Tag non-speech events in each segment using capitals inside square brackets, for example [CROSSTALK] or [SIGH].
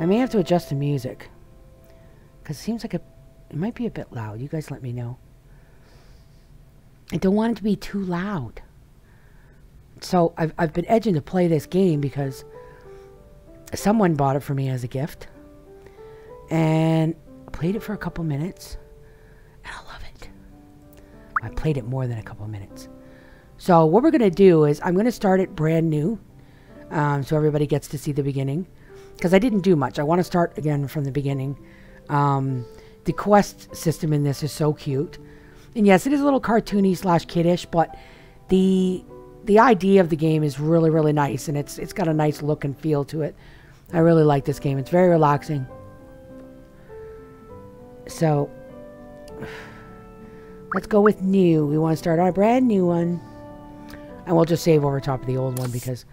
I may have to adjust the music. Because it seems like it, it might be a bit loud. You guys let me know. I don't want it to be too loud. So I've, I've been edging to play this game because someone bought it for me as a gift. And I played it for a couple minutes. And I love it. I played it more than a couple minutes. So what we're going to do is I'm going to start it brand new. Um, so everybody gets to see the beginning. Because I didn't do much. I want to start again from the beginning. Um, the quest system in this is so cute. And yes, it is a little cartoony slash kiddish, but the the idea of the game is really, really nice. And it's it's got a nice look and feel to it. I really like this game. It's very relaxing. So, let's go with new. We want to start our brand new one. And we'll just save over top of the old one because,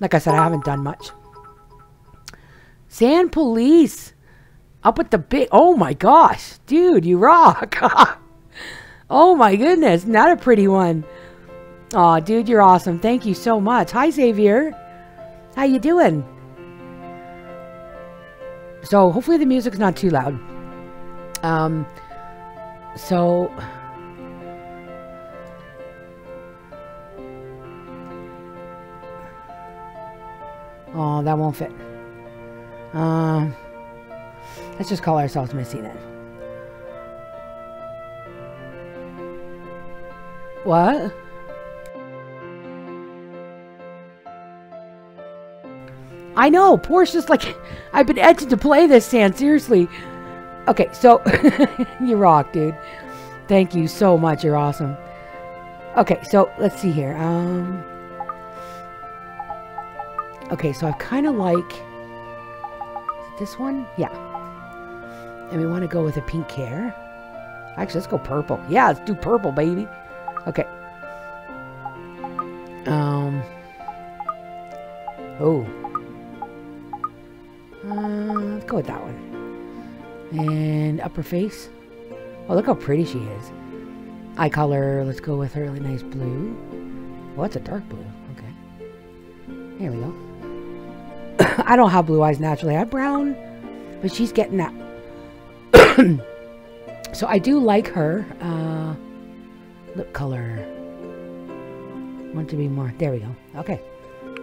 like I said, I haven't done much. Sand Police. Up with the big... Oh, my gosh. Dude, you rock. [LAUGHS] oh, my goodness. Not a pretty one. oh, dude, you're awesome. Thank you so much. Hi, Xavier. How you doing? So, hopefully the music's not too loud. Um, so... Oh, that won't fit. Um, let's just call ourselves Missy then. What? I know, Portia's like, [LAUGHS] I've been edging to play this, Sand, seriously. Okay, so, [LAUGHS] you rock, dude. Thank you so much, you're awesome. Okay, so, let's see here. Um, okay, so I kind of like this one? Yeah. And we want to go with a pink hair. Actually, let's go purple. Yeah, let's do purple, baby. Okay. Um. Oh. Uh, let's go with that one. And upper face. Oh, look how pretty she is. Eye color, let's go with a really nice blue. Oh, it's a dark blue. Okay. Here we go. [COUGHS] I don't have blue eyes naturally. I have brown, but she's getting that. [COUGHS] so I do like her. Uh, lip color. Want to be more. There we go. Okay.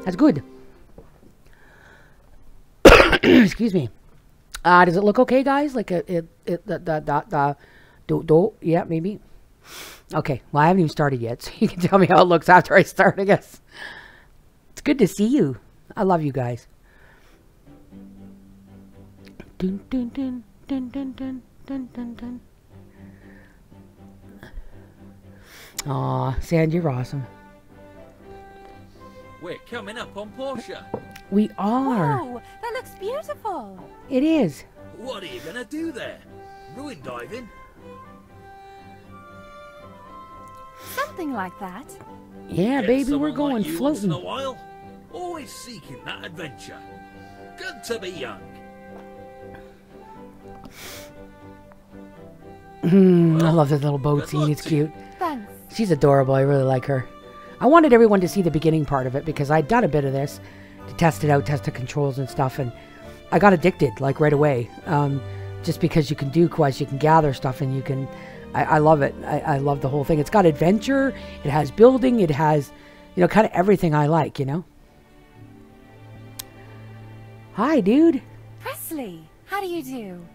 That's good. [COUGHS] Excuse me. Uh, does it look okay, guys? Like it, it, it the, the, the, the, do, do, yeah, maybe. Okay. Well, I haven't even started yet, [LAUGHS] so you can tell me how it looks after I start, I guess. It's good to see you. I love you guys. Dun, dun, dun, dun, dun, dun, dun, dun, dun. Aw, Sand, you're awesome. We're coming up on Portia. We are. Wow, that looks beautiful. It is. What are you gonna do there? Ruin diving? Something like that. Yeah, Get baby, we're someone like going you Once in a while. Always seeking that adventure. Good to be young. Hmm, I love this little boat scene. It's cute. Thanks. She's adorable. I really like her. I wanted everyone to see the beginning part of it because I'd done a bit of this to test it out, test the controls and stuff, and I got addicted like right away. Um, just because you can do quests, you can gather stuff, and you can. I, I love it. I, I love the whole thing. It's got adventure. It has building. It has, you know, kind of everything I like. You know. Hi, dude. Presley, how do you do?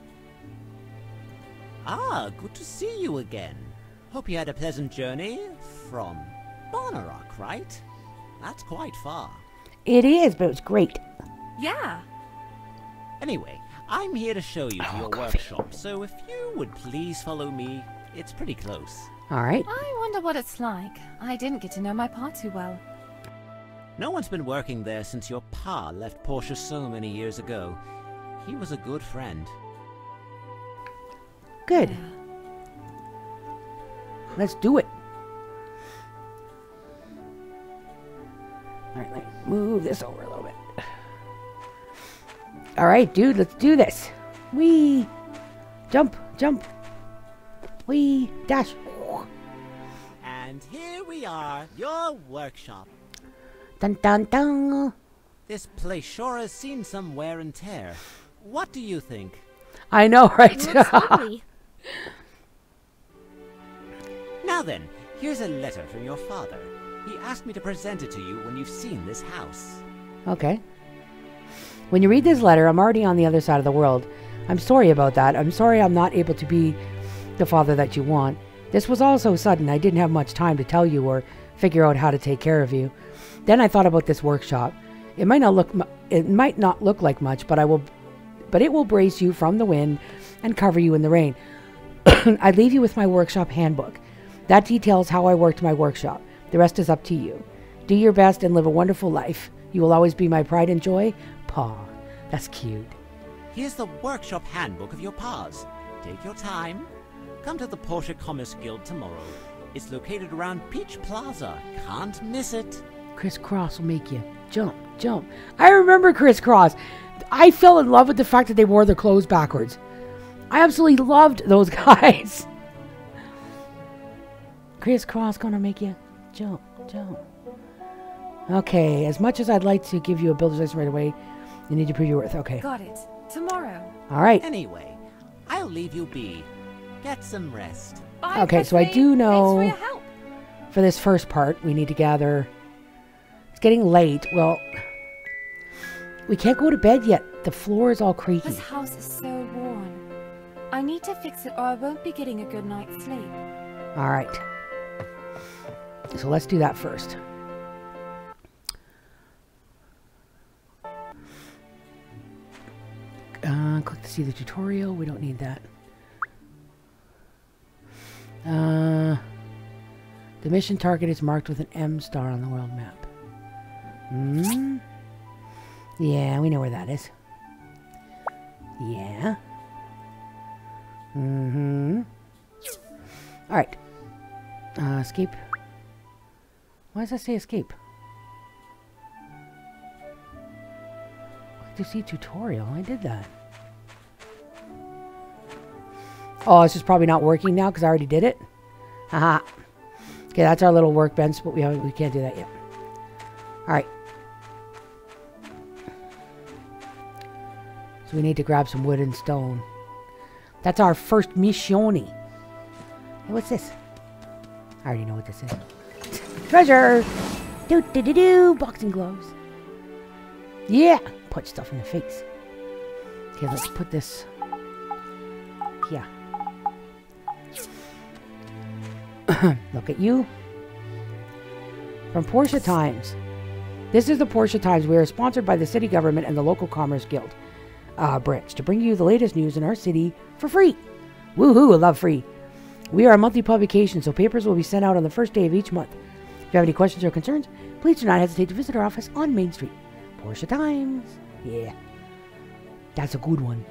Ah, good to see you again. Hope you had a pleasant journey from Bonnerock, right? That's quite far. It is, but it's great. Yeah. Anyway, I'm here to show you to Oh, your coffee. workshop, so if you would please follow me, it's pretty close. All right. I wonder what it's like. I didn't get to know my pa too well. No one's been working there since your pa left Portia so many years ago. He was a good friend. Good. Let's do it. All right, let me move this over a little bit. All right, dude, let's do this. We Jump, jump. We Dash. And here we are, your workshop. Dun dun dun. This place sure has seen some wear and tear. What do you think? I know, [LAUGHS] right? Looks lovely. Now then, here's a letter from your father. He asked me to present it to you when you've seen this house. okay. When you read this letter, I'm already on the other side of the world. I'm sorry about that. I'm sorry I'm not able to be the father that you want. This was all so sudden. I didn't have much time to tell you or figure out how to take care of you. Then I thought about this workshop. It might not look it might not look like much, but I will but it will brace you from the wind and cover you in the rain. [COUGHS] I leave you with my workshop handbook. That details how I worked my workshop. The rest is up to you. Do your best and live a wonderful life. You will always be my pride and joy, Pa. That's cute. Here's the workshop handbook of your paws. Take your time. Come to the Portia Commerce Guild tomorrow. It's located around Peach Plaza. Can't miss it. Kris Kross will make you jump, jump. I remember Kris Kross. I fell in love with the fact that they wore their clothes backwards. I absolutely loved those [LAUGHS] guys. Kris Kross gonna make you jump, jump. Okay, as much as I'd like to give you a builder's license right away, you need to prove your worth. Okay. Got it. Tomorrow. All right. Anyway, I'll leave you be. Get some rest. Bye, Okay, so I do know- for help. For this first part, we need to gather. It's getting late. Well, we can't go to bed yet. The floor is all creaky. This house is so worn. I need to fix it or I won't be getting a good night's sleep. All right. So let's do that first. Uh, click to see the tutorial. We don't need that. Uh, the mission target is marked with an M star on the world map. Hmm. Yeah, we know where that is. Yeah. Mm-hmm. All right. Uh, escape. Why does that say escape? To see tutorial. I did that. Oh, it's just probably not working now because I already did it. Haha. Okay, that's our little workbench, but we haven't, we can't do that yet. All right. So we need to grab some wood and stone. That's our first missione. Hey, what's this? I already know what this is. Treasure! Do do do do! Boxing gloves. Yeah! Punch stuff in the face. Okay, let's put this here. [COUGHS] Look at you. From Portia Times. This is the Portia Times. We are sponsored by the city government and the local commerce guild uh, branch to bring you the latest news in our city for free. Woohoo! I love free. We are a monthly publication, so papers will be sent out on the first day of each month. If you have any questions or concerns, please do not hesitate to visit our office on Main Street. Portia Times. Yeah. That's a good one.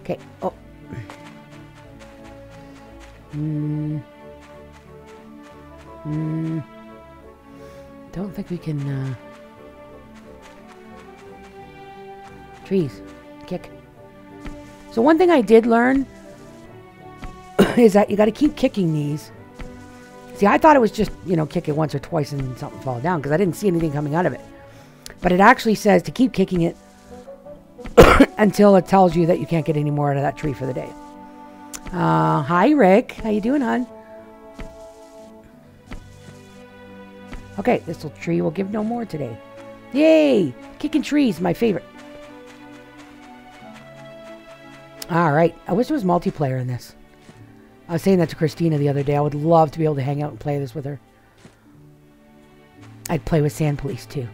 Okay. Oh. Hmm. Hmm. Don't think we can, uh... Trees. Kick. So one thing I did learn [COUGHS] is that you got to keep kicking these. See, I thought it was just, you know, kick it once or twice and something fall down because I didn't see anything coming out of it. But it actually says to keep kicking it [COUGHS] until it tells you that you can't get any more out of that tree for the day. Uh, hi, Rick. How you doing, hon? Okay, this little tree will give no more today. Yay! Kicking trees, my favorite. All right. I wish there was multiplayer in this. I was saying that to Christina the other day. I would love to be able to hang out and play this with her. I'd play with Sand Police too.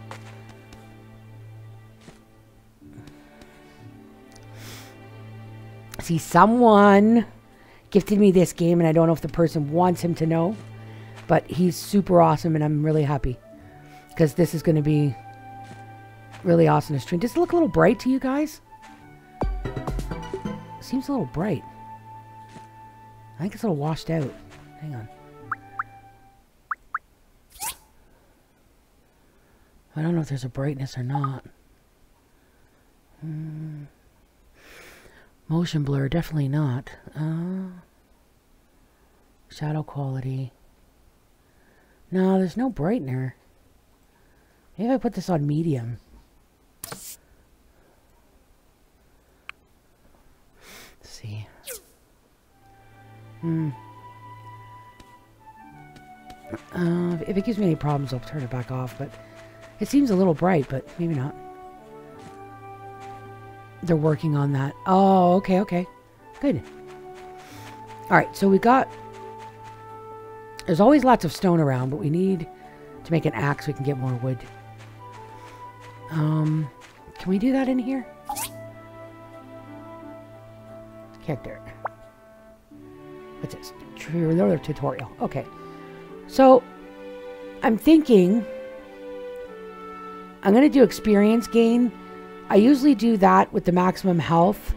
See, someone gifted me this game, and I don't know if the person wants him to know, but he's super awesome, and I'm really happy because this is going to be really awesome to stream. Does it look a little bright to you guys? Seems a little bright. I think it's a little washed out. Hang on. I don't know if there's a brightness or not. Hmm. Motion blur, definitely not. Uh, shadow quality. No, there's no brightener. Maybe I put this on medium. Hmm. Uh, if it gives me any problems, I'll turn it back off, but it seems a little bright, but maybe not. They're working on that. Oh, okay, okay. Good. Alright, so we got... There's always lots of stone around, but we need to make an axe so we can get more wood. Um, can we do that in here? Character. What's this? Another tutorial. Okay. So, I'm thinking I'm going to do experience gain. I usually do that with the maximum health.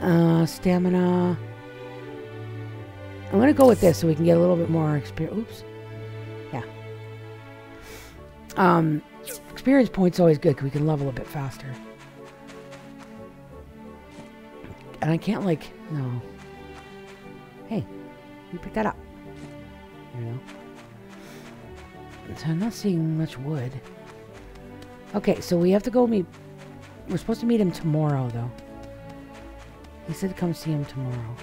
Uh, stamina. I'm going to go with this so we can get a little bit more experience. Oops. Yeah. Um, experience points always good because we can level a bit faster. And I can't, like, no. You pick that up. You know? So I'm not seeing much wood. Okay, so we have to go meet... We're supposed to meet him tomorrow, though. He said come see him tomorrow.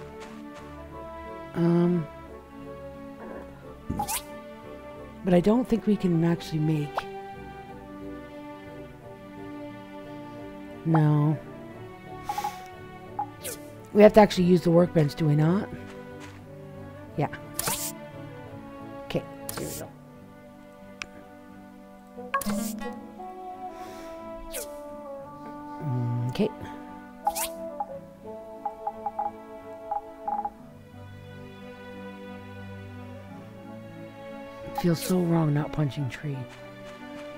Um... But I don't think we can actually make... No. We have to actually use the workbench, do we not? Yeah. Okay, here we go. Okay. Feels so wrong not punching tree.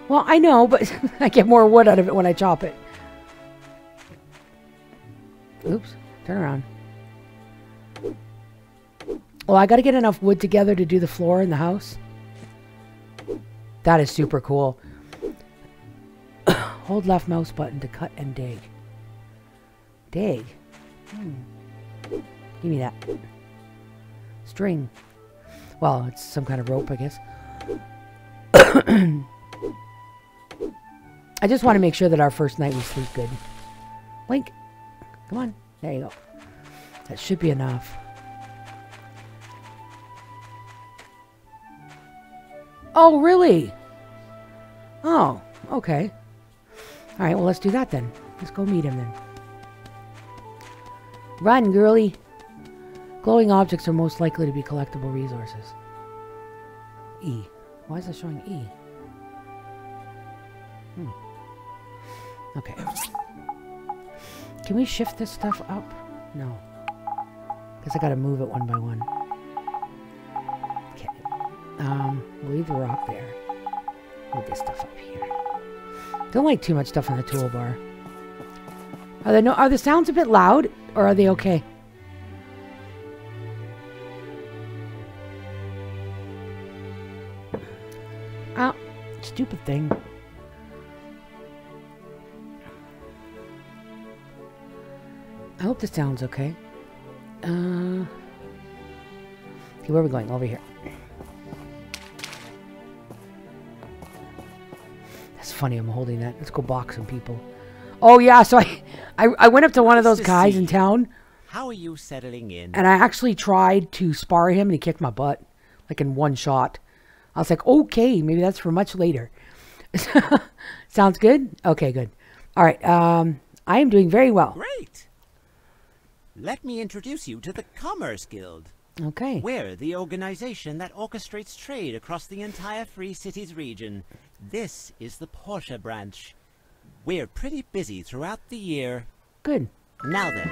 Well, I know, but [LAUGHS] I get more wood out of it when I chop it. Oops. Turn around. Well, I gotta get enough wood together to do the floor in the house. That is super cool. [COUGHS] Hold left mouse button to cut and dig. Dig? Hmm. Give me that. String. Well, it's some kind of rope, I guess. [COUGHS] I just want to make sure that our first night we sleep good. Link. Come on. There you go. That should be enough. Oh, really? Oh, okay. All right, well, let's do that then. Let's go meet him then. Run, girly. Glowing objects are most likely to be collectible resources. E. Why is it showing E? Hmm. Okay. Can we shift this stuff up? No. Because I gotta move it one by one. Um, leave the rock there. Move this stuff up here. Don't like too much stuff in the toolbar. Are they no are the sounds a bit loud or are they okay? Ah, stupid thing. I hope this sounds okay. Uh, okay, where are we going? Over here. Funny. I'm holding that. Let's go box some people. Oh yeah, so I, I, I went up to one of those guys in town, How are you settling in? and I actually tried to spar him, and he kicked my butt, like in one shot. I was like, okay, maybe that's for much later. [LAUGHS] Sounds good. Okay, good. All right. Um, I am doing very well. Great! Let me introduce you to the Commerce Guild. Okay. We're the organization that orchestrates trade across the entire Free Cities region. This is the Portia branch. We're pretty busy throughout the year. Good. Now then,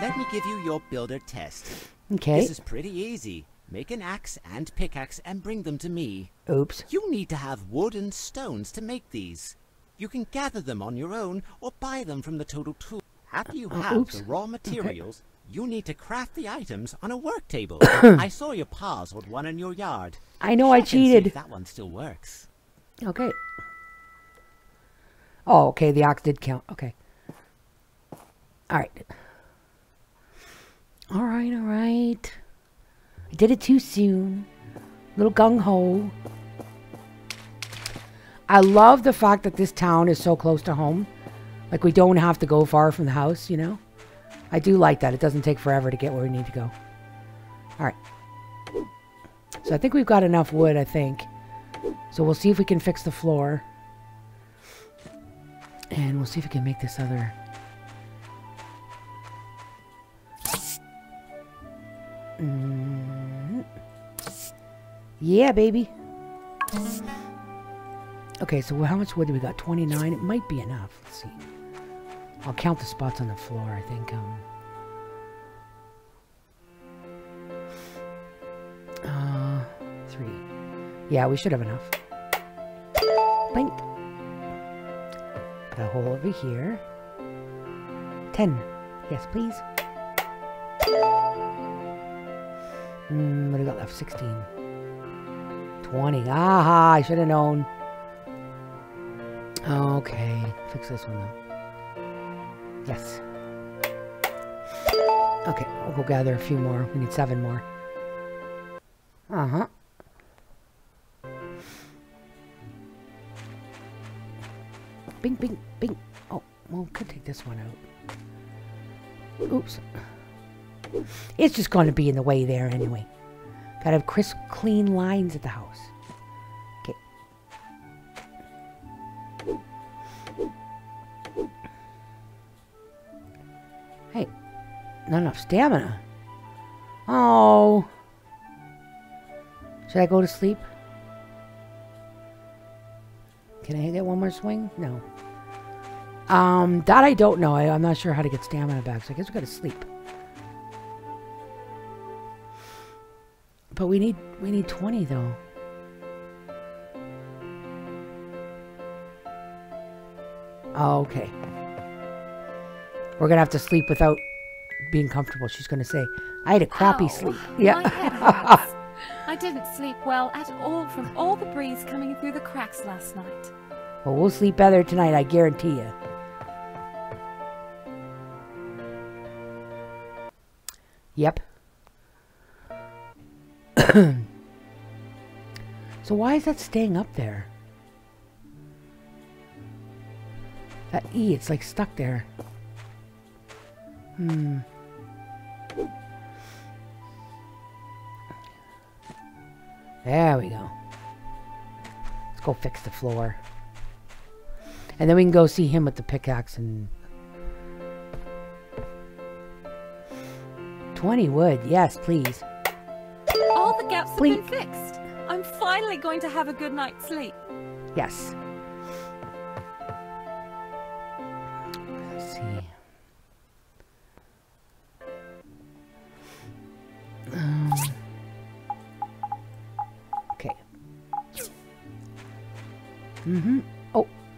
let me give you your builder test. Okay. This is pretty easy. Make an axe and pickaxe and bring them to me. Oops. You need to have wood and stones to make these. You can gather them on your own or buy them from the Total Tool. After you Uh, have oops. the raw materials, you need to craft the items on a work table. [COUGHS] I saw your paws with one in your yard. I know I Check if cheated. that one still works. Okay. Oh, okay. The ox did count. Okay. All right. All right. All right. I did it too soon. Little gung ho. I love the fact that this town is so close to home. Like we don't have to go far from the house, you know? I do like that. It doesn't take forever to get where we need to go. All right. So I think we've got enough wood, I think. So we'll see if we can fix the floor. And we'll see if we can make this other... Mm. Yeah, baby. Okay, so how much wood do we got? 29? It might be enough. Let's see. I'll count the spots on the floor, I think. Um, uh, three. Yeah, we should have enough. Blink. Got a hole over here. Ten. Yes, please. Hmm, what do we got left? Sixteen. Twenty. Aha, I should have known. Okay, fix this one though. Yes. Okay, we'll go gather a few more. We need seven more. Uh-huh. Bing, bing, bing. Oh, well, could take this one out. Oops. It's just going to be in the way there anyway. Gotta have crisp, clean lines at the house. Not enough stamina. Oh. Should I go to sleep? Can I get one more swing? No. Um, that I don't know. I, I'm not sure how to get stamina back, so I guess we gotta sleep. But we need we need 20 though. Okay. We're gonna have to sleep without being comfortable. She's gonna say, "I had a crappy sleep." Yeah. [LAUGHS] I didn't sleep well at all from all the breeze coming through the cracks last night. well, we'll sleep better tonight. I guarantee you. Yep. [CLEARS THROAT] so why is that staying up there? That E, it's like stuck there. Hmm. There we go. Let's go fix the floor. And then we can go see him with the pickaxe and... 20 wood. Yes, please. All the gaps have been fixed. I'm finally going to have a good night's sleep. Yes.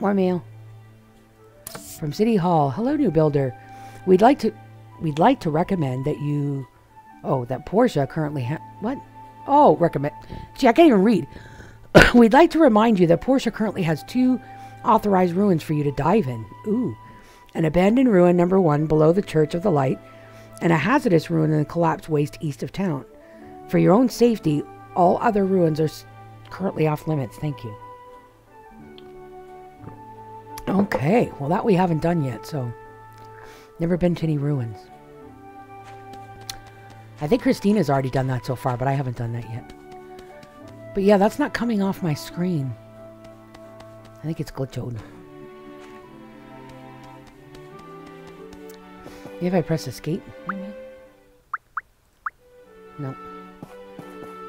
More mail. From City Hall. Hello, new builder. We'd like to we'd like to recommend that you Oh, that Portia currently ha what? Oh, recommend. Gee, I can't even read. [COUGHS] We'd like to remind you that Portia currently has two authorized ruins for you to dive in. Ooh. An abandoned ruin number one below the Church of the Light, and a hazardous ruin in the collapsed waste east of town. For your own safety, all other ruins are currently off limits. Thank you. Okay, well, that we haven't done yet, so. Never been to any ruins. I think Christina's already done that so far, but I haven't done that yet. But yeah, that's not coming off my screen. I think it's glitched. If I press escape? No.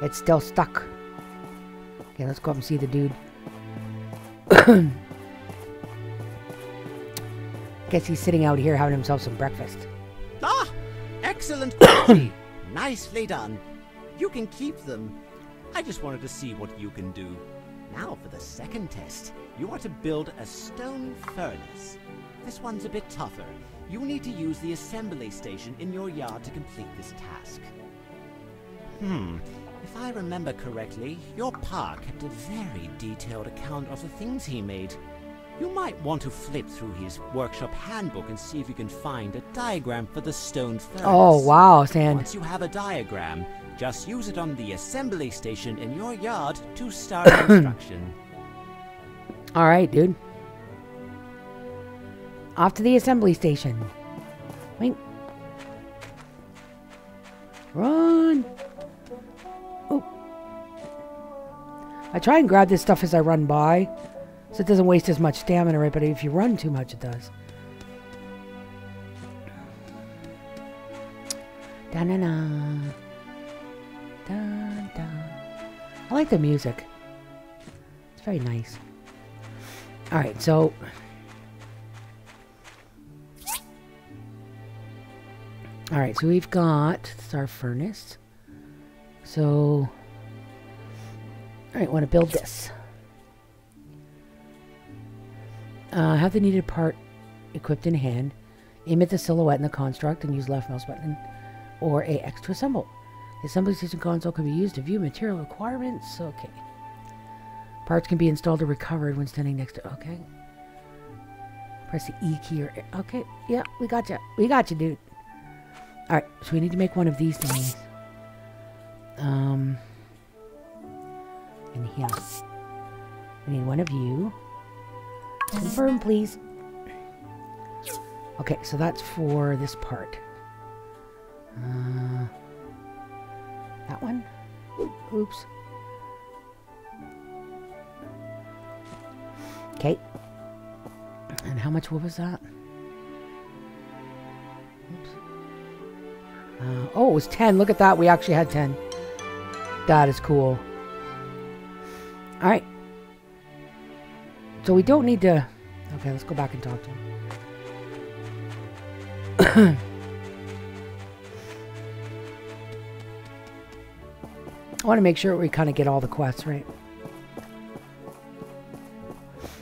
It's still stuck. Okay, let's go up and see the dude. [CLEARS THROAT] I guess he's sitting out here having himself some breakfast. Ah! Excellent! [COUGHS] Nicely done. You can keep them. I just wanted to see what you can do. Now for the second test. You are to build a stone furnace. This one's a bit tougher. You need to use the assembly station in your yard to complete this task. Hmm. If I remember correctly, your pa kept a very detailed account of the things he made. You might want to flip through his workshop handbook and see if you can find a diagram for the stone furnace. Oh, wow, Sand. Once you have a diagram, just use it on the assembly station in your yard to start [COUGHS] construction. All right, dude. Off to the assembly station. Wait. Run! Oh. I try and grab this stuff as I run by, so it doesn't waste as much stamina, right? But if you run too much, it does. Da na na. Da da. I like the music. It's very nice. All right, so All right, so we've got our furnace. So, all right, want to build this. Uh, have the needed part equipped in hand. Aim at the silhouette in the construct and use left mouse button or AX to assemble. The assembly station console can be used to view material requirements. Okay. Parts can be installed or recovered when standing next to. Okay. Press the E key or. Okay. Yeah, we got you. We got you, dude. All right. So we need to make one of these things. Um. And here. We need one of you. Confirm, please. Okay, so that's for this part. Uh, that one? Oops. Okay. And how much was that? Oops. Uh, oh, it was 10. Look at that. We actually had 10. That is cool. All right. So we don't need to... Okay, let's go back and talk to him. [COUGHS] I want to make sure we kind of get all the quests, right?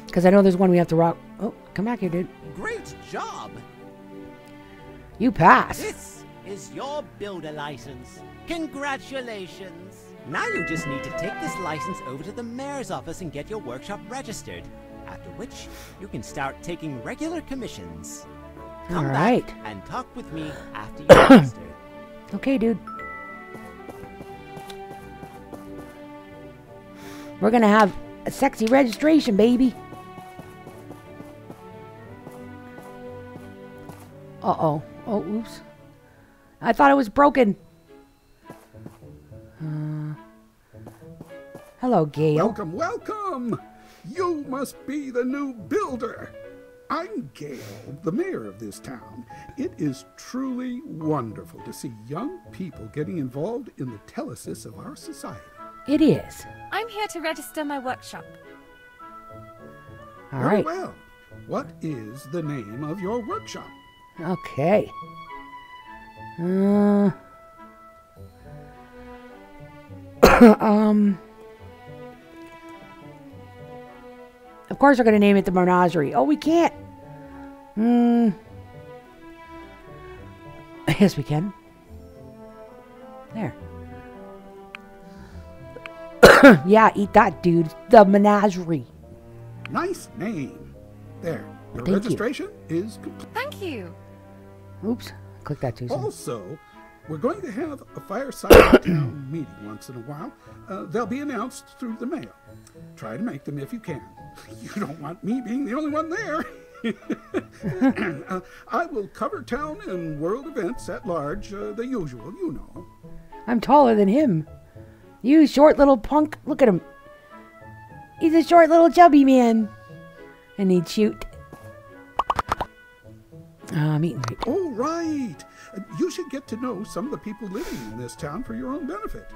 Because I know there's one we have to rock... Oh, come back here, dude. Great job! You pass. This is your builder license. Congratulations! Now you just need to take this license over to the mayor's office and get your workshop registered. After which, you can start taking regular commissions. Come All back and talk with me after you're registered. [COUGHS] Okay, dude. We're gonna have a sexy registration, baby. Uh-oh. Oh, oops. I thought it was broken. Uh, hello, Gale. Welcome, welcome! You must be the new builder. I'm Gale, the mayor of this town. It is truly wonderful to see young people getting involved in the telesis of our society. It is. I'm here to register my workshop. All Very right. well. What is the name of your workshop? Okay. Uh. [COUGHS] um. Of course, we're gonna name it the Menagerie. Oh, we can't. Hmm. Yes, we can. There. [COUGHS] yeah, eat that, dude. The Menagerie. Nice name. There. Your Thank you. registration is complete. Thank you. Oops. Click that too soon. Also, we're going to have a fireside town [COUGHS] meeting once in a while. Uh, they'll be announced through the mail. Try to make them if you can. [LAUGHS] You don't want me being the only one there. [LAUGHS] uh, I will cover town and world events at large, uh, the usual, you know. I'm taller than him. You short little punk. Look at him. He's a short little chubby man. And he'd shoot. And greet. Oh, right. You should get to know some of the people living in this town for your own benefit.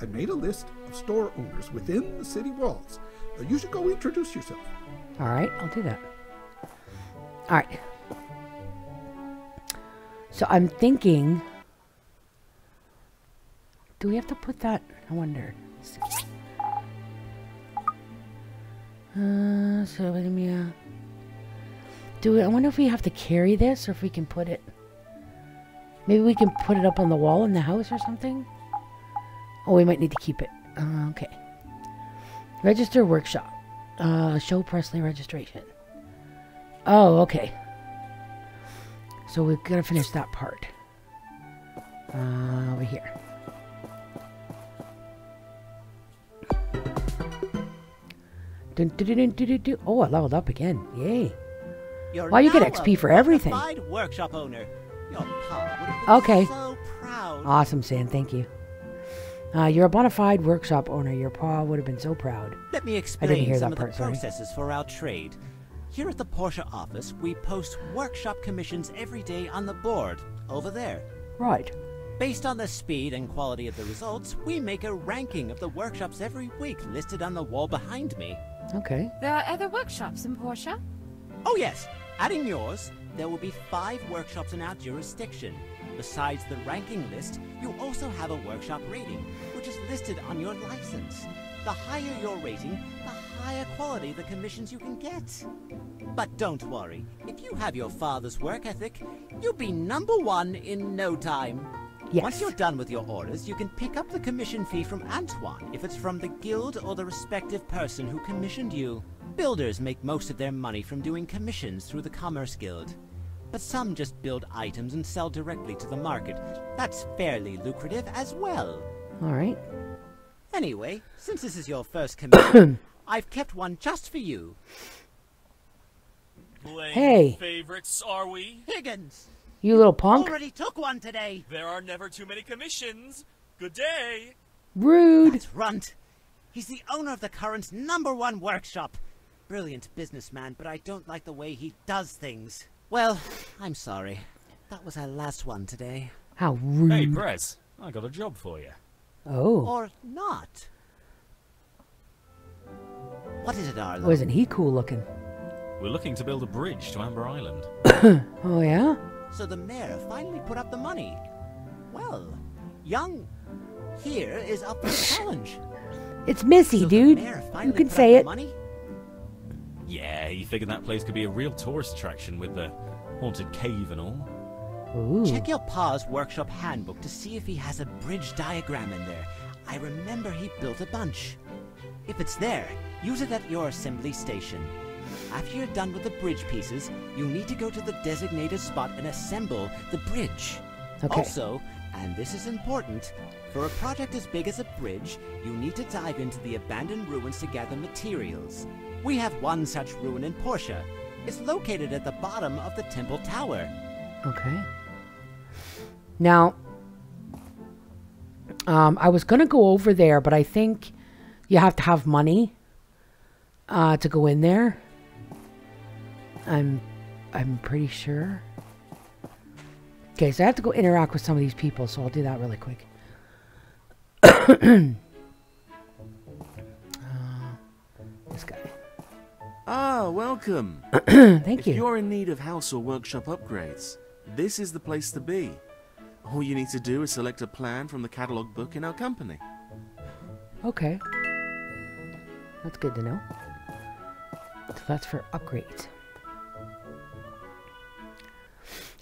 I made a list of store owners within the city walls. You should go introduce yourself. All right, I'll do that. All right. So I'm thinking. Do we have to put that? I wonder. Uh, so do we, I wonder if we have to carry this or if we can put it. Maybe we can put it up on the wall in the house or something. Oh, we might need to keep it. Uh, okay. Register workshop. Uh, show Presley registration. Oh, okay. So we've got to finish that part. Uh, over here. Dun, dun, dun. Oh, I leveled up again. Yay. You're Wow, you get XP for everything. workshop owner. Your pa would have been Okay. so proud. Awesome, Sam. Thank you. Uh, you're a bona fide workshop owner. Your pa would have been so proud. Let me hear explain some that of part, the sorry. processes for our trade. Here at the Portia office, we post workshop commissions every day on the board, over there. Right. Based on the speed and quality of the results, we make a ranking of the workshops every week listed on the wall behind me. Okay. There are other workshops in Portia? Oh yes, adding yours, there will be five workshops in our jurisdiction. Besides the ranking list, you also have a workshop rating, which is listed on your license. The higher your rating, the higher quality the commissions you can get. But don't worry, if you have your father's work ethic, you'll be number one in no time. Yes. Once you're done with your orders, you can pick up the commission fee from Antoine if it's from the guild or the respective person who commissioned you. Builders make most of their money from doing commissions through the Commerce Guild. But some just build items and sell directly to the market. That's fairly lucrative as well. All right. Anyway, since this is your first commission, [COUGHS] I've kept one just for you. Playing Hey. favorites, are we? Higgins! You little punk. Already took one today! There are never too many commissions. Good day. Rude. That's Runt. He's the owner of the current number one workshop. Brilliant businessman, but I don't like the way he does things. Well, I'm sorry. That was our last one today. How rude. Hey, Pres, I got a job for you. oh. Or not. What is it, Arlo? Oh, Wasn't he cool looking? We're looking to build a bridge to Amber Island. [COUGHS] [COUGHS] Oh, yeah? So the mayor finally put up the money. Well, young here is up for the challenge. It's Missy, So the dude. mayor You can put say up it. The money? Yeah, he figured that place could be a real tourist attraction with the haunted cave and all. Ooh. Check your pa's workshop handbook to see if he has a bridge diagram in there. I remember he built a bunch. If it's there, use it at your assembly station. After you're done with the bridge pieces, you need to go to the designated spot and assemble the bridge. Okay. Also, and this is important, for a project as big as a bridge, you need to dive into the abandoned ruins to gather materials. We have one such ruin in Portia. It's located at the bottom of the temple tower. Okay. Now, um, I was gonna go over there, but I think you have to have money uh, to go in there. I'm, I'm pretty sure. Okay, so I have to go interact with some of these people, so I'll do that really quick. [CLEARS THROAT] Ah, welcome. [CLEARS THROAT] Thank if you. you're in need of house or workshop upgrades, this is the place to be. All you need to do is select a plan from the catalog book in our company. Okay. That's good to know. So that's for upgrades.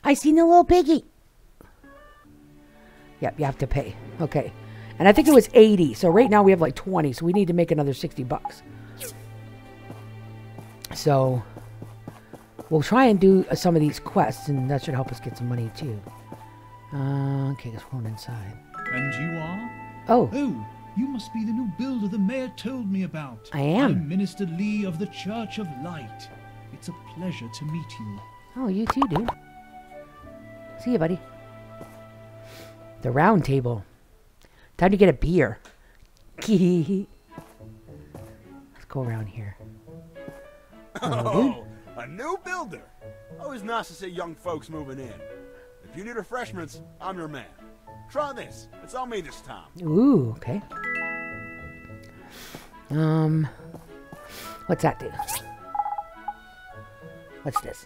I seen a little piggy. Yep, you have to pay. Okay. And I think it was 80. So right now we have like 20. So we need to make another 60 bucks. So we'll try and do uh, some of these quests and that should help us get some money too. Uh, okay, let's go inside. And you are? Oh, Oh, you must be the new builder the mayor told me about. I am. I'm Minister Lee of the Church of Light. It's a pleasure to meet you. Oh, you too, dude. See you, buddy. The round table. Time to get a beer. [LAUGHS] Let's go around here. Oh, a new builder. Always nice to see young folks moving in. If you need refreshments, I'm your man. Try this. It's on me this time. Ooh, okay. Um, what's that do? What's this?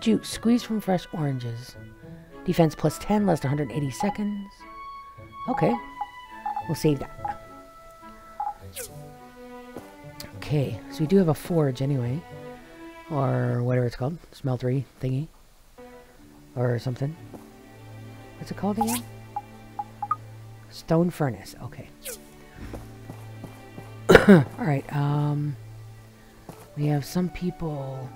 Juice. Squeeze from fresh oranges. Defense plus 10, less 180 seconds. Okay. We'll save that. Okay, so we do have a forge anyway. Or whatever it's called. Smeltery thingy. Or something. What's it called again? Stone furnace. Okay. [COUGHS] All right. Um, we have some people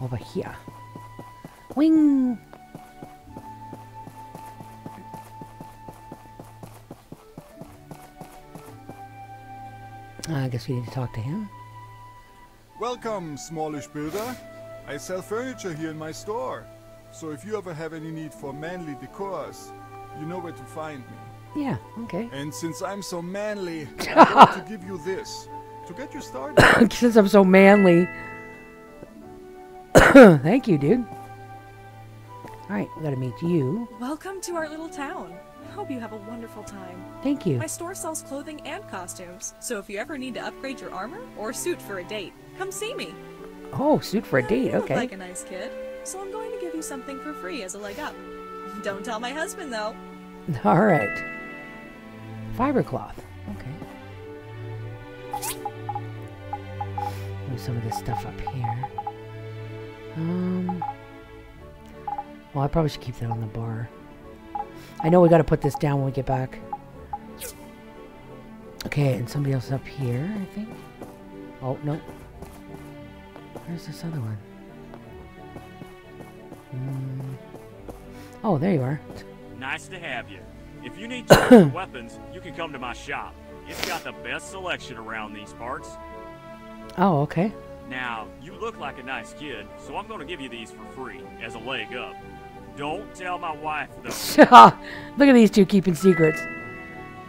over here. Wing. I guess we need to talk to him. Welcome, smallish builder. I sell furniture here in my store. So if you ever have any need for manly decors, you know where to find me. Yeah, okay. And since I'm so manly, [LAUGHS] I'm going to give you this to get you started. [COUGHS] Since I'm so manly. [COUGHS] Thank you, dude. Alright, we gotta meet you. Welcome to our little town. Hope you have a wonderful time. Thank you. My store sells clothing and costumes, so if you ever need to upgrade your armor or suit for a date, come see me. Oh, suit for a date, You look okay. like a nice kid, so I'm going to give you something for free as a leg up. Don't tell my husband though. [LAUGHS] Alright. Fiber cloth. Okay. Move some of this stuff up here. Um. Well, I probably should keep that on the bar. I know we gotta put this down when we get back. Okay, and somebody else up here, I think. Oh, no. Where's this other one? Mm. Oh, there you are. Nice to have you. If you need [COUGHS] weapons, you can come to my shop. It's got the best selection around these parts. Oh, okay. Now, you look like a nice kid, so I'm going to give you these for free as a leg up. Don't tell my wife, though. [LAUGHS] Look at these two keeping secrets.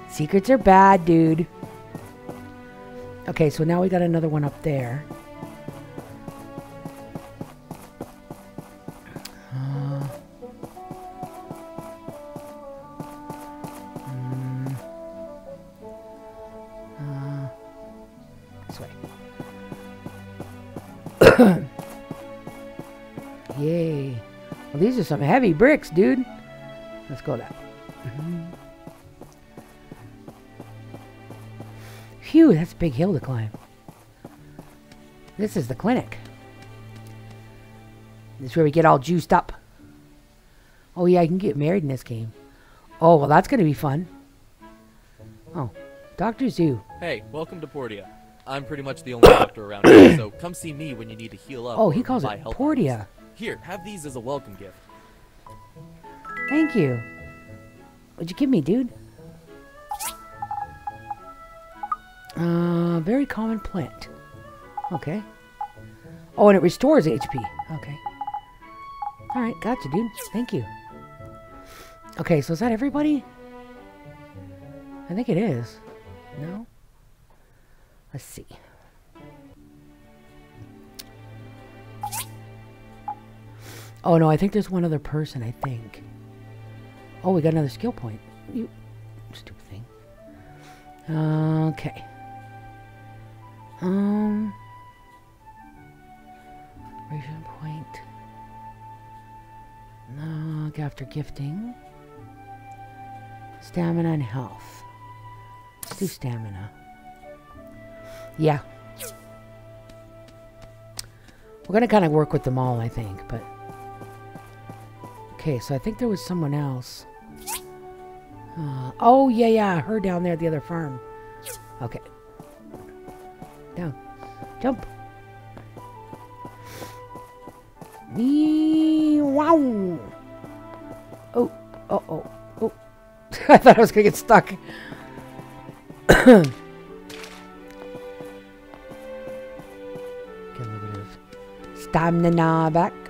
Secrets are bad, dude. Okay, so now we got another one up there. Uh, mm, uh, this way. [COUGHS] Yay. Well, these are some heavy bricks, dude. Let's go that. Mhm. Phew, that's a big hill to climb. This is the clinic. This is where we get all juiced up. Oh, yeah, I can get married in this game. Oh, well, that's going to be fun. Oh, Dr. Xu. Hey, welcome to Portia. I'm pretty much the only [COUGHS] doctor around here, so come see me when you need to heal up. Oh, he calls it Portia. Here, have these as a welcome gift. Thank you. What'd you give me, dude? Uh, very common plant. Okay. Oh, and it restores HP. Okay. Alright, gotcha, dude. Thank you. Okay, so is that everybody? I think it is. No? Let's see. Oh, no, I think there's one other person, I think. Oh, we got another skill point. You stupid thing. Okay. Um. Ration point. No, after gifting. Stamina and health. Let's do stamina. Yeah. We're gonna kind of work with them all, I think, but. Okay, so I think there was someone else. Uh, oh, yeah, yeah, her down there at the other farm. Okay. Down. Jump. Me wow. Oh, oh, oh, [LAUGHS] oh. I thought I was gonna get stuck. [COUGHS] Get a little bit of stamina back.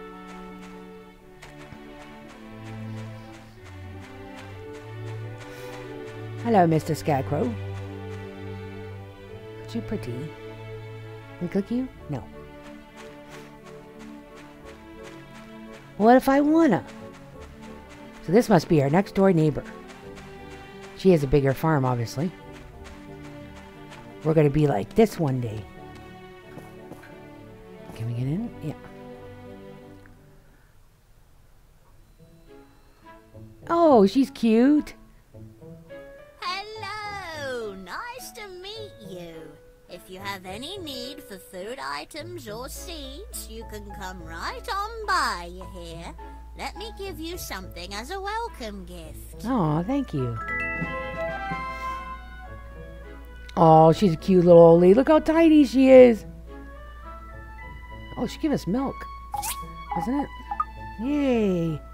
Hello, Mr. Scarecrow. Aren't you pretty? We cook you? No. What if I wanna? So this must be our next door neighbor. She has a bigger farm, obviously. We're gonna be like this one day. Can we get in? Yeah. Oh, she's cute. Have any need for food items or seeds, you can come right on by, you hear? Let me give you something as a welcome gift. Oh, thank you. Oh, she's a cute little old. Look how tiny she is. Oh, she gave us milk. Isn't it? Yay. [COUGHS]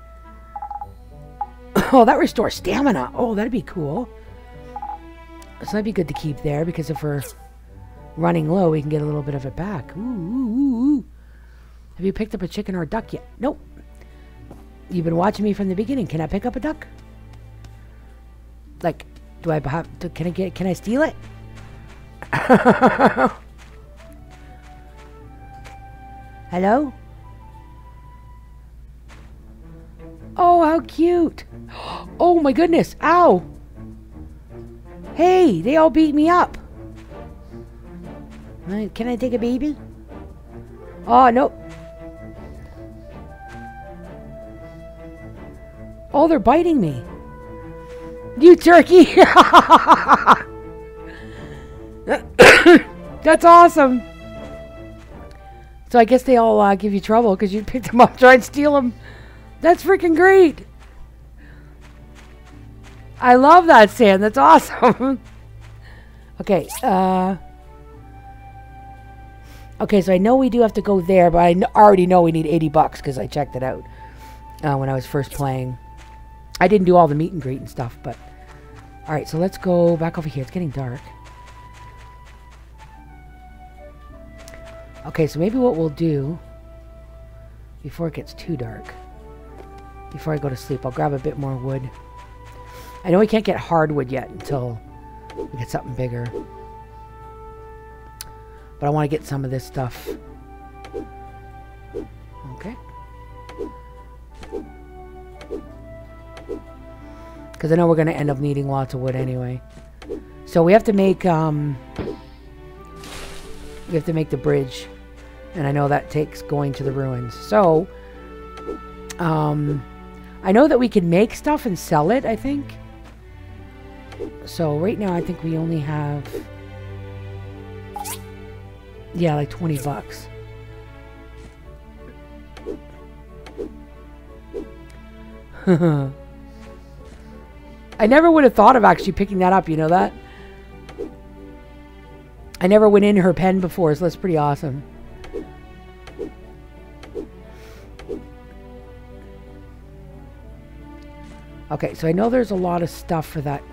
Oh, that restores stamina. Oh, that'd be cool. So that'd be good to keep there because if we're running low, we can get a little bit of it back. Ooh, ooh, ooh. Have you picked up a chicken or a duck yet? Nope. You've been watching me from the beginning. Can I pick up a duck? Like, Do I have to, can I get, can I steal it? [LAUGHS] Hello? Oh, how cute. [GASPS] Oh my goodness. Ow. Hey, they all beat me up. Can I take a baby? Oh, no. Oh, they're biting me. You turkey! [LAUGHS] That's awesome. So I guess they all uh, give you trouble because you picked them up, [LAUGHS] try and steal them. That's freaking great. I love that, Sam. That's awesome. [LAUGHS] okay, uh... Okay, so I know we do have to go there, but I already know we need 80 bucks because I checked it out uh, when I was first playing. I didn't do all the meet and greet and stuff, but... Alright, so let's go back over here. It's getting dark. Okay, so maybe what we'll do... Before it gets too dark... Before I go to sleep, I'll grab a bit more wood. I know we can't get hardwood yet until we get something bigger. But I want to get some of this stuff. Okay. Because I know we're going to end up needing lots of wood anyway. So we have to make, um... We have to make the bridge. And I know that takes going to the ruins. So, um... I know that we can make stuff and sell it, I think. So right now I think we only have... Yeah, like 20 bucks. [LAUGHS] I never would have thought of actually picking that up, you know that? I never went in her pen before, so that's pretty awesome. Okay, so I know there's a lot of stuff for that.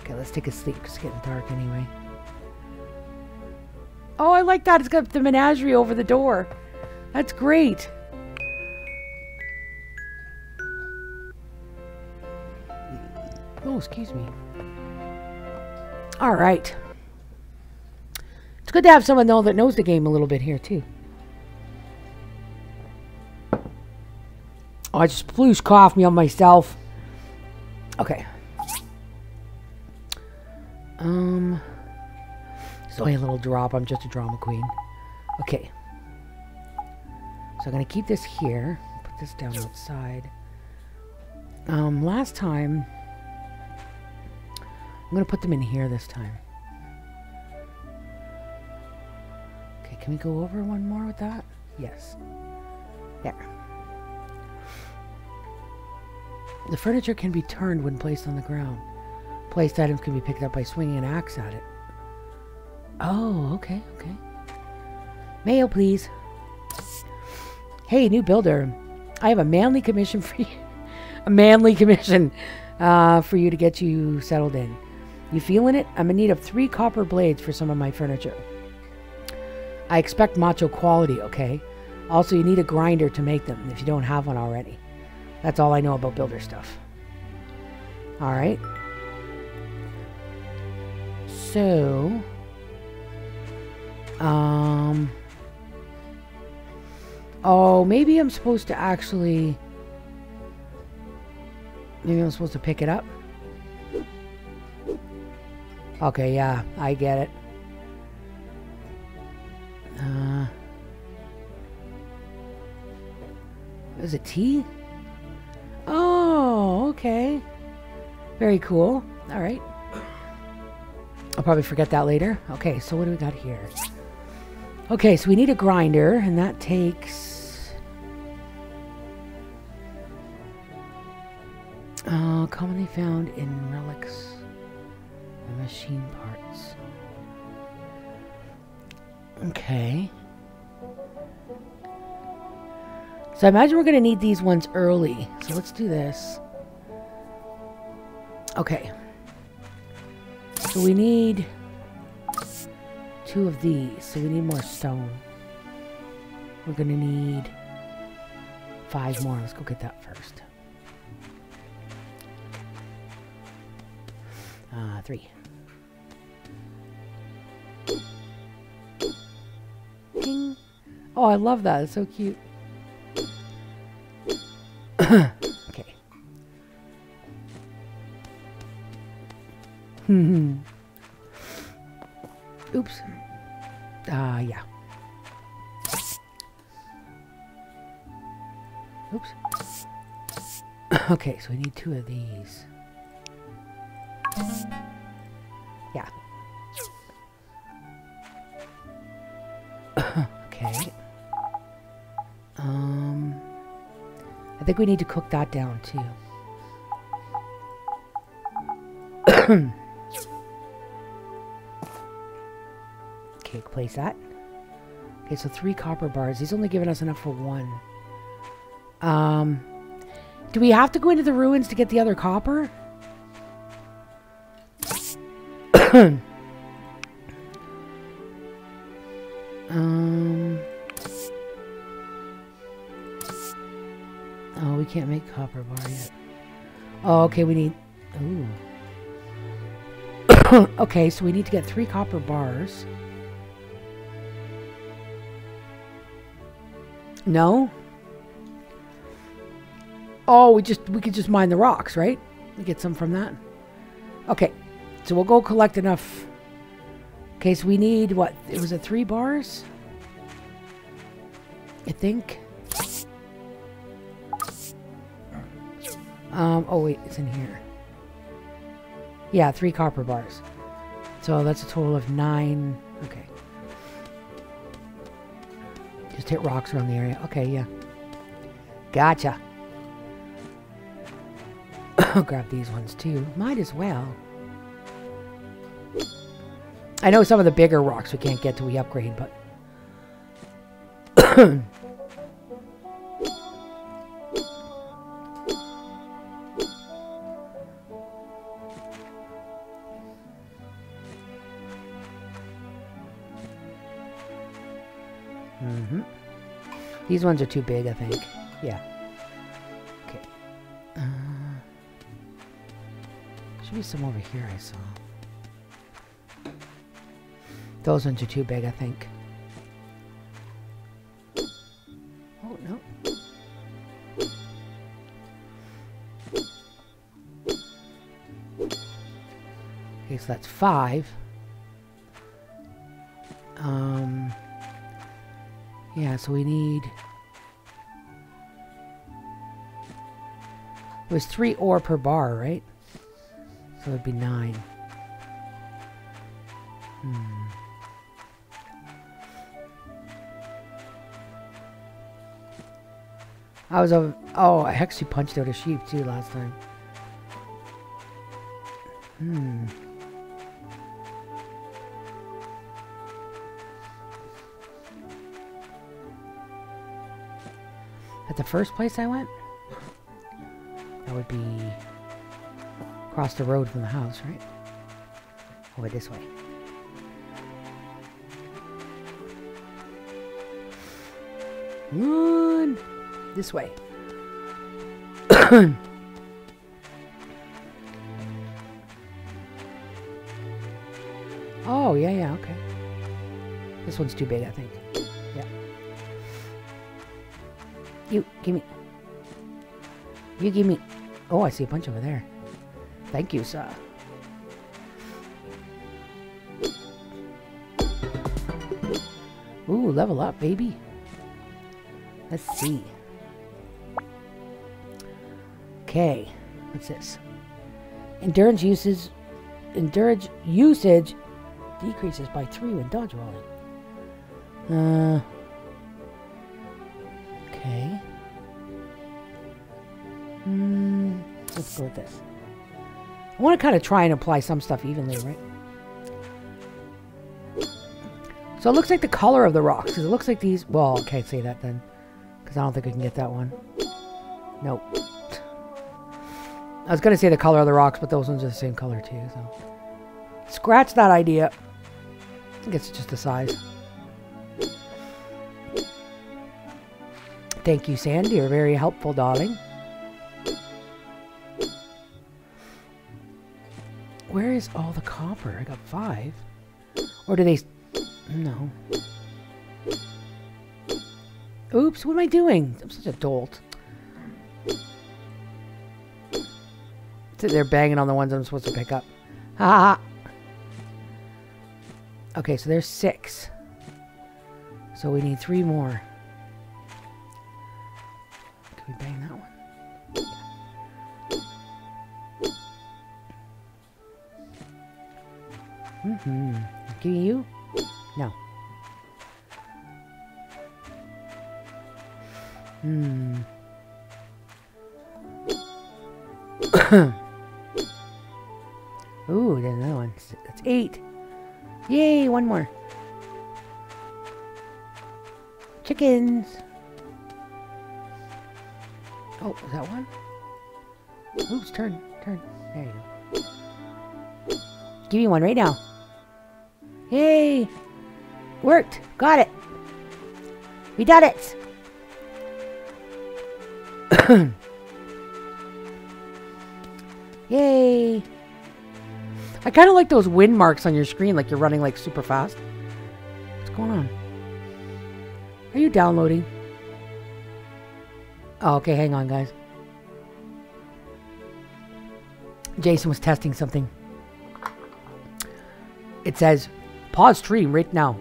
Okay, let's take a sleep it's getting dark anyway. Oh, I like that. It's got the menagerie over the door. That's great. Oh, excuse me. All right. It's good to have someone though, that knows the game a little bit here, too. Oh, I just please cough me on myself. Okay. Um... It's only a little drop. I'm just a drama queen. Okay. So I'm going to keep this here. Put this down outside. Um, last time... I'm going to put them in here this time. Okay, can we go over one more with that? Yes. There. The furniture can be turned when placed on the ground. Placed items can be picked up by swinging an axe at it. Oh, okay, okay. Mail, please. Hey, new builder. I have a manly commission for you. [LAUGHS] a manly commission uh, for you to get you settled in. You feeling it? I'm in need of three copper blades for some of my furniture. I expect macho quality, okay? Also, you need a grinder to make them if you don't have one already. That's all I know about builder stuff. Alright. So... Um. Oh, maybe I'm supposed to actually. Maybe I'm supposed to pick it up. Okay, yeah, I get it. Uh. Is it tea? Oh, okay. Very cool. All right. I'll probably forget that later. Okay, so what do we got here? Okay, so we need a grinder, and that takes... Uh, commonly found in relics and machine parts. Okay. So I imagine we're going to need these ones early. So let's do this. Okay. So we need two of these, so we need more stone. We're gonna need five more. Let's go get that first. Uh, three. Ding. Oh, I love that. It's so cute. [COUGHS] okay. Hmm. [LAUGHS] Oops. Uh, yeah. Oops. [COUGHS] okay, so we need two of these. Yeah. [COUGHS] okay. Um, I think we need to cook that down too. [COUGHS] okay, place that. Okay, so three copper bars. He's only giving us enough for one. Um, do we have to go into the ruins to get the other copper? [COUGHS] um. Oh, we can't make copper bar yet. Oh, okay, we need. Ooh. [COUGHS] okay, so we need to get three copper bars. No? Oh, we just we could just mine the rocks, right? We get some from that. Okay. So we'll go collect enough. Okay, so we need what? It was a three bars? I think. Um, oh wait, it's in here. Yeah, three copper bars. So that's a total of nine. Okay. Hit rocks around the area. Okay, yeah. Gotcha. [COUGHS] I'll grab these ones too. Might as well. I know some of the bigger rocks we can't get till we upgrade, but... [COUGHS] [COUGHS] These ones are too big, I think. Yeah. Okay. Uh, should be some over here I saw. Those ones are too big, I think. Oh, no. Okay, so that's five. So we need... It was three ore per bar, right? So it'd be nine. Hmm. I was over. Oh, I actually punched out a sheep too last time. Hmm. At the first place I went? That would be across the road from the house, right? Wait, this way. Run! This way. [COUGHS] oh, yeah, yeah, okay. This one's too big, I think. Give me. You give me. Oh, I see a bunch over there. Thank you, sir. Ooh, level up, baby. Let's see. Okay, what's this? Endurance uses endurance usage decreases by three when dodge rolling. Uh. Okay. Let's go with this. I want to kind of try and apply some stuff evenly, right? So it looks like the color of the rocks, because it looks like these... Well, I can't say that then, because I don't think I can get that one. Nope. I was going to say the color of the rocks, but those ones are the same color too, so... Scratch that idea. I think it's just the size. Thank you, Sandy. You're very helpful, darling. Where is all the copper? I got five. Or do they... No. Oops, what am I doing? I'm such a dolt. They're banging on the ones I'm supposed to pick up. Ha! Okay, so there's six. So we need three more. Can we bang that one? Mm-hmm. Give you? No. Hmm. [COUGHS] Ooh, there's another one. That's eight. Yay, one more. Chickens. Oh, is that one? Oops, turn, turn. There you go. Give me one right now. Yay! Worked. Got it. We did it. [COUGHS] Yay! I kind of like those wind marks on your screen, like you're running like super fast. What's going on? Are you downloading? Oh, okay, hang on, guys. Jason was testing something. It says, pause stream right now.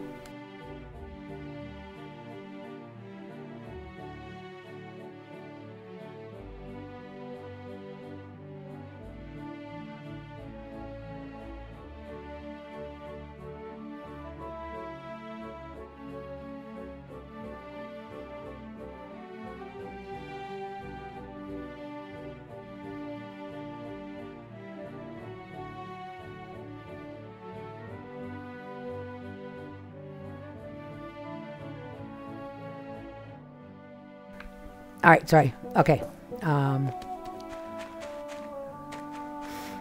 Right, sorry. Okay. Um,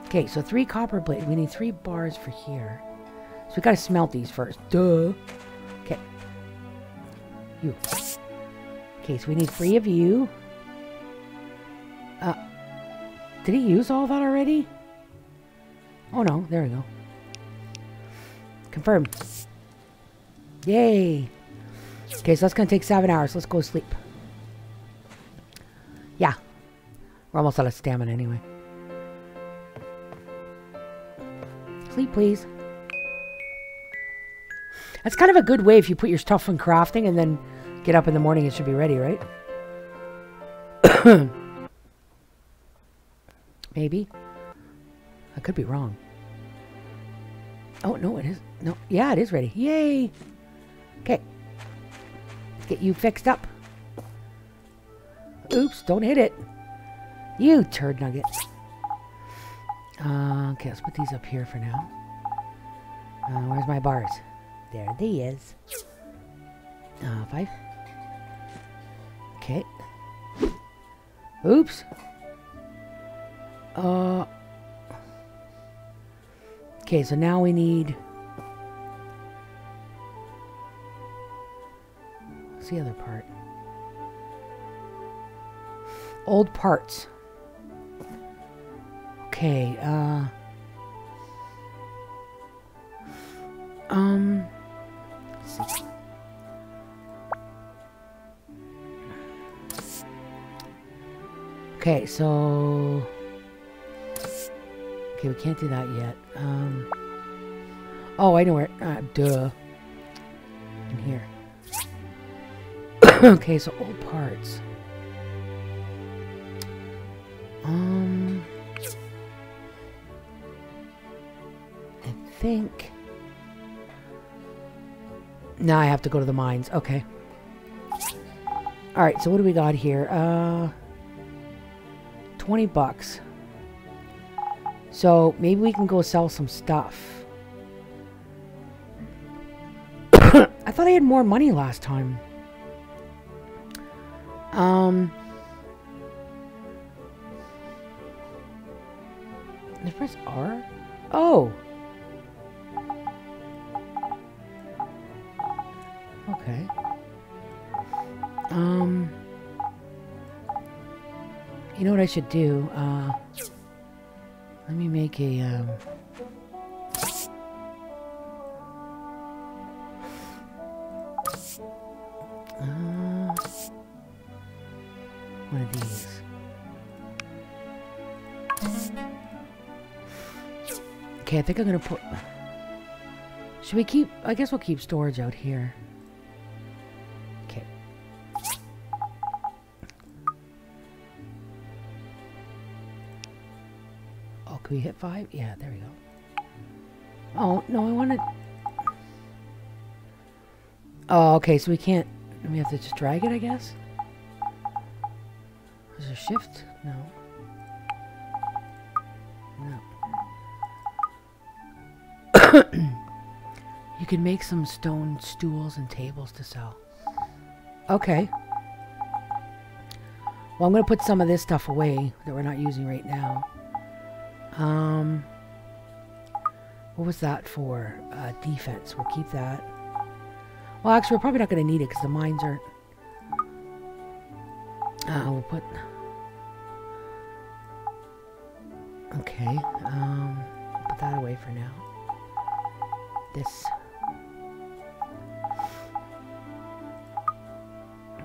okay, so three copper blades. We need three bars for here. So we gotta smelt these first. Duh. Okay. You. Okay, so we need three of you. Uh, did he use all that already? Oh no, there we go. Confirmed. Yay. Okay, so that's gonna take seven hours. Let's go sleep. We're almost out of stamina anyway. Sleep, please. That's kind of a good way if you put your stuff in crafting and then get up in the morning, it should be ready, right? [COUGHS] Maybe. I could be wrong. Oh, no, it is. No, yeah, it is ready. Yay! Okay. Let's get you fixed up. Oops, don't hit it. You turd nugget. Uh, okay, let's put these up here for now. Uh, where's my bars? There they is. Uh, five. Okay. Oops. Uh. Okay, so now we need... What's the other part? Old parts. Okay, uh... Um... Okay, so... Okay, we can't do that yet. Um... Oh, I know where... Uh, duh. In here. [COUGHS] okay, so old parts. Um... think... Now I have to go to the mines. Okay. Alright, so what do we got here? Uh... 20 bucks. So maybe we can go sell some stuff. [COUGHS] I thought I had more money last time. Should do? Uh... Let me make a, um... Uh, one of these. Okay, I think I'm gonna put... Should we keep... I guess we'll keep storage out here. Can we hit five? Yeah, there we go. Oh, no, I wanted... Oh, okay, so we can't... We have to just drag it, I guess? Is there shift? No. No. [COUGHS] you can make some stone stools and tables to sell. Okay. Well, I'm going to put some of this stuff away that we're not using right now. Um, what was that for? Uh, defense. We'll keep that. Well, actually, we're probably not going to need it because the mines aren't. Uh, we'll put. Okay. Um, put that away for now. This.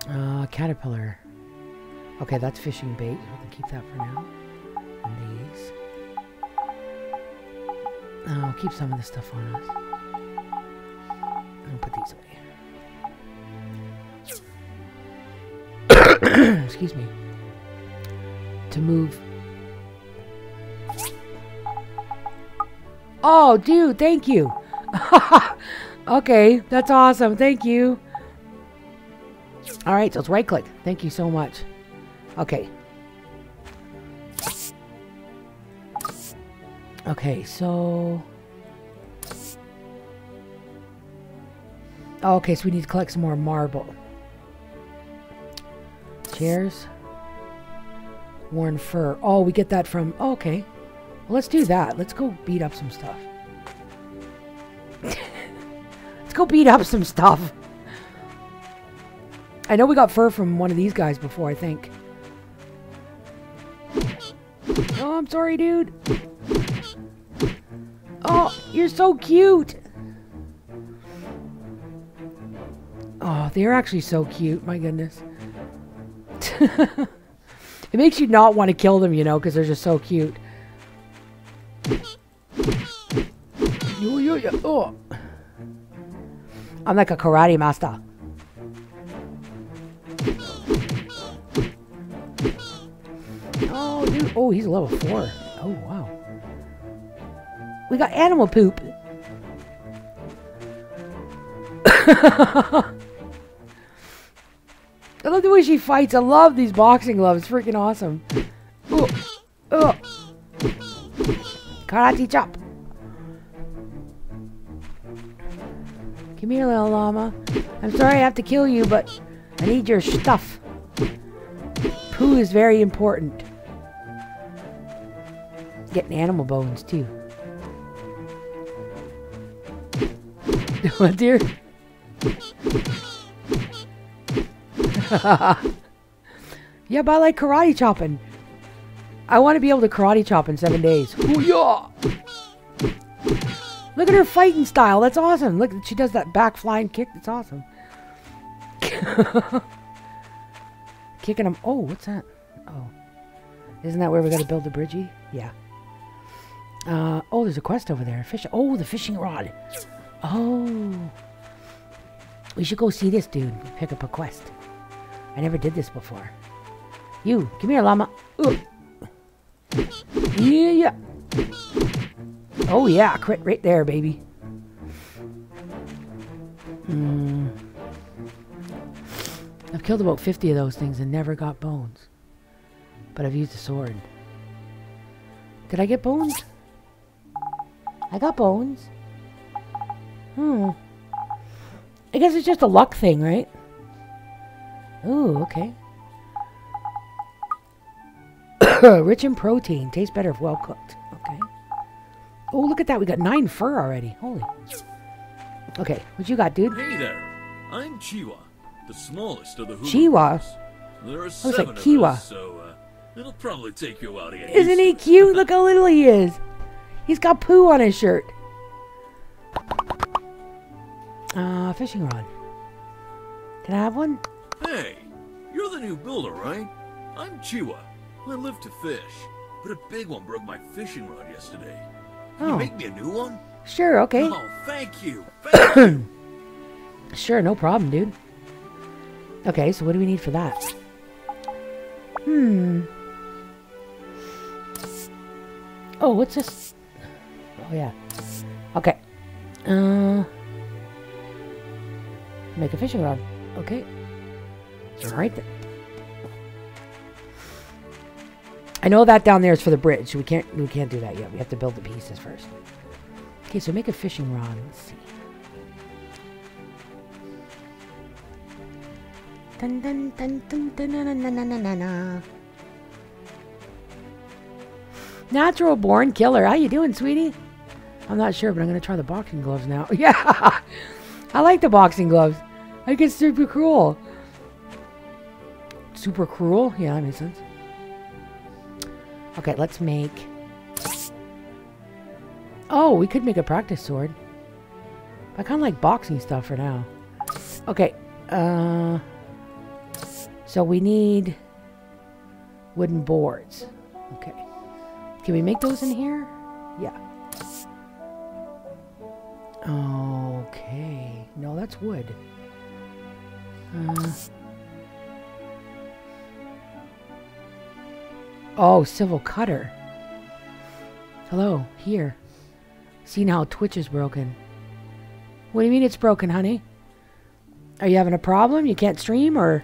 Uh, caterpillar. Okay, that's fishing bait. We can keep that for now. And these. I'll keep some of this stuff on us. I'll put these away. [COUGHS] Excuse me. To move. Oh, dude, thank you. [LAUGHS] okay, that's awesome. Thank you. All right, so it's right click. Thank you so much. Okay. Okay, so... Oh, okay, so we need to collect some more marble. Chairs. Worn fur. Oh, we get that from... Oh, okay. Well, let's do that. Let's go beat up some stuff. [LAUGHS] let's go beat up some stuff. I know we got fur from one of these guys before, I think. Oh, I'm sorry, dude. Oh, you're so cute. Oh, they're actually so cute. My goodness. [LAUGHS] it makes you not want to kill them, you know, because they're just so cute. Oh. I'm like a karate master. Oh, dude. Oh, he's level 4. Oh, wow. We got animal poop. I love the way she fights. I love these boxing gloves. Freaking awesome. Oh, oh. Karate chop. Come here, little llama. I'm sorry I have to kill you, but I need your stuff. Poo is very important. Getting animal bones, too. What, dear? [LAUGHS] yeah, but I like karate chopping. I want to be able to karate chop in seven days. Hoo-yah! Look at her fighting style. That's awesome. Look, she does that back flying kick. That's awesome. [LAUGHS] Kicking him. Oh, what's that? Oh. Isn't that where we got to build the bridgey? Yeah. Uh, oh, there's a quest over there. Fish. Oh, the fishing rod. Oh. We should go see this dude. Pick up a quest. I never did this before. You, come here, llama. Ooh. Yeah, yeah. Oh, yeah. Crit right there, baby. Hmm. I've killed about 50 of those things and never got bones. But I've used a sword. Did I get bones? I got bones. Hmm. I guess it's just a luck thing, right? Ooh, okay. [COUGHS] Rich in protein. Tastes better if well cooked. Okay. Oh, look at that. We got nine fur already. Holy. Okay, what you got, dude? Hey there. I'm Chiwa, the smallest of the Chiwa? There are was seven like of Kiwa. us, so uh, It'll probably take you a out here. Isn't he cute? [LAUGHS] Look how little he is. He's got poo on his shirt. Uh, fishing rod. Can I have one? Hey, you're the new builder, right? I'm Chiwa. I live to fish, but a big one broke my fishing rod yesterday. Can Oh. you make me a new one? Sure, okay. Oh, thank you. Thank you. [CLEARS THROAT] Sure, no problem, dude. Okay, so what do we need for that? Hmm. Oh, what's this? Oh, yeah. Okay. Uh. Make a fishing rod. Okay. Alright then. I know that down there is for the bridge. We can't we can't do that yet. We have to build the pieces first. Okay, so make a fishing rod. Let's see. Dun dun dun dun dun dun dun dun dun. Natural born killer. How you doing, sweetie? I'm not sure, but I'm gonna try the boxing gloves now. [LAUGHS] yeah, I like the boxing gloves. I it's super cool. Super cruel? Yeah, that makes sense. Okay, let's make. Oh, we could make a practice sword. I kind of like boxing stuff for now. Okay, uh. So we need wooden boards. Okay. Can we make those in here? Yeah. Okay. No, that's wood. Uh, oh, civil cutter. Hello, here. See now Twitch is broken. What do you mean it's broken, honey? Are you having a problem? You can't stream or...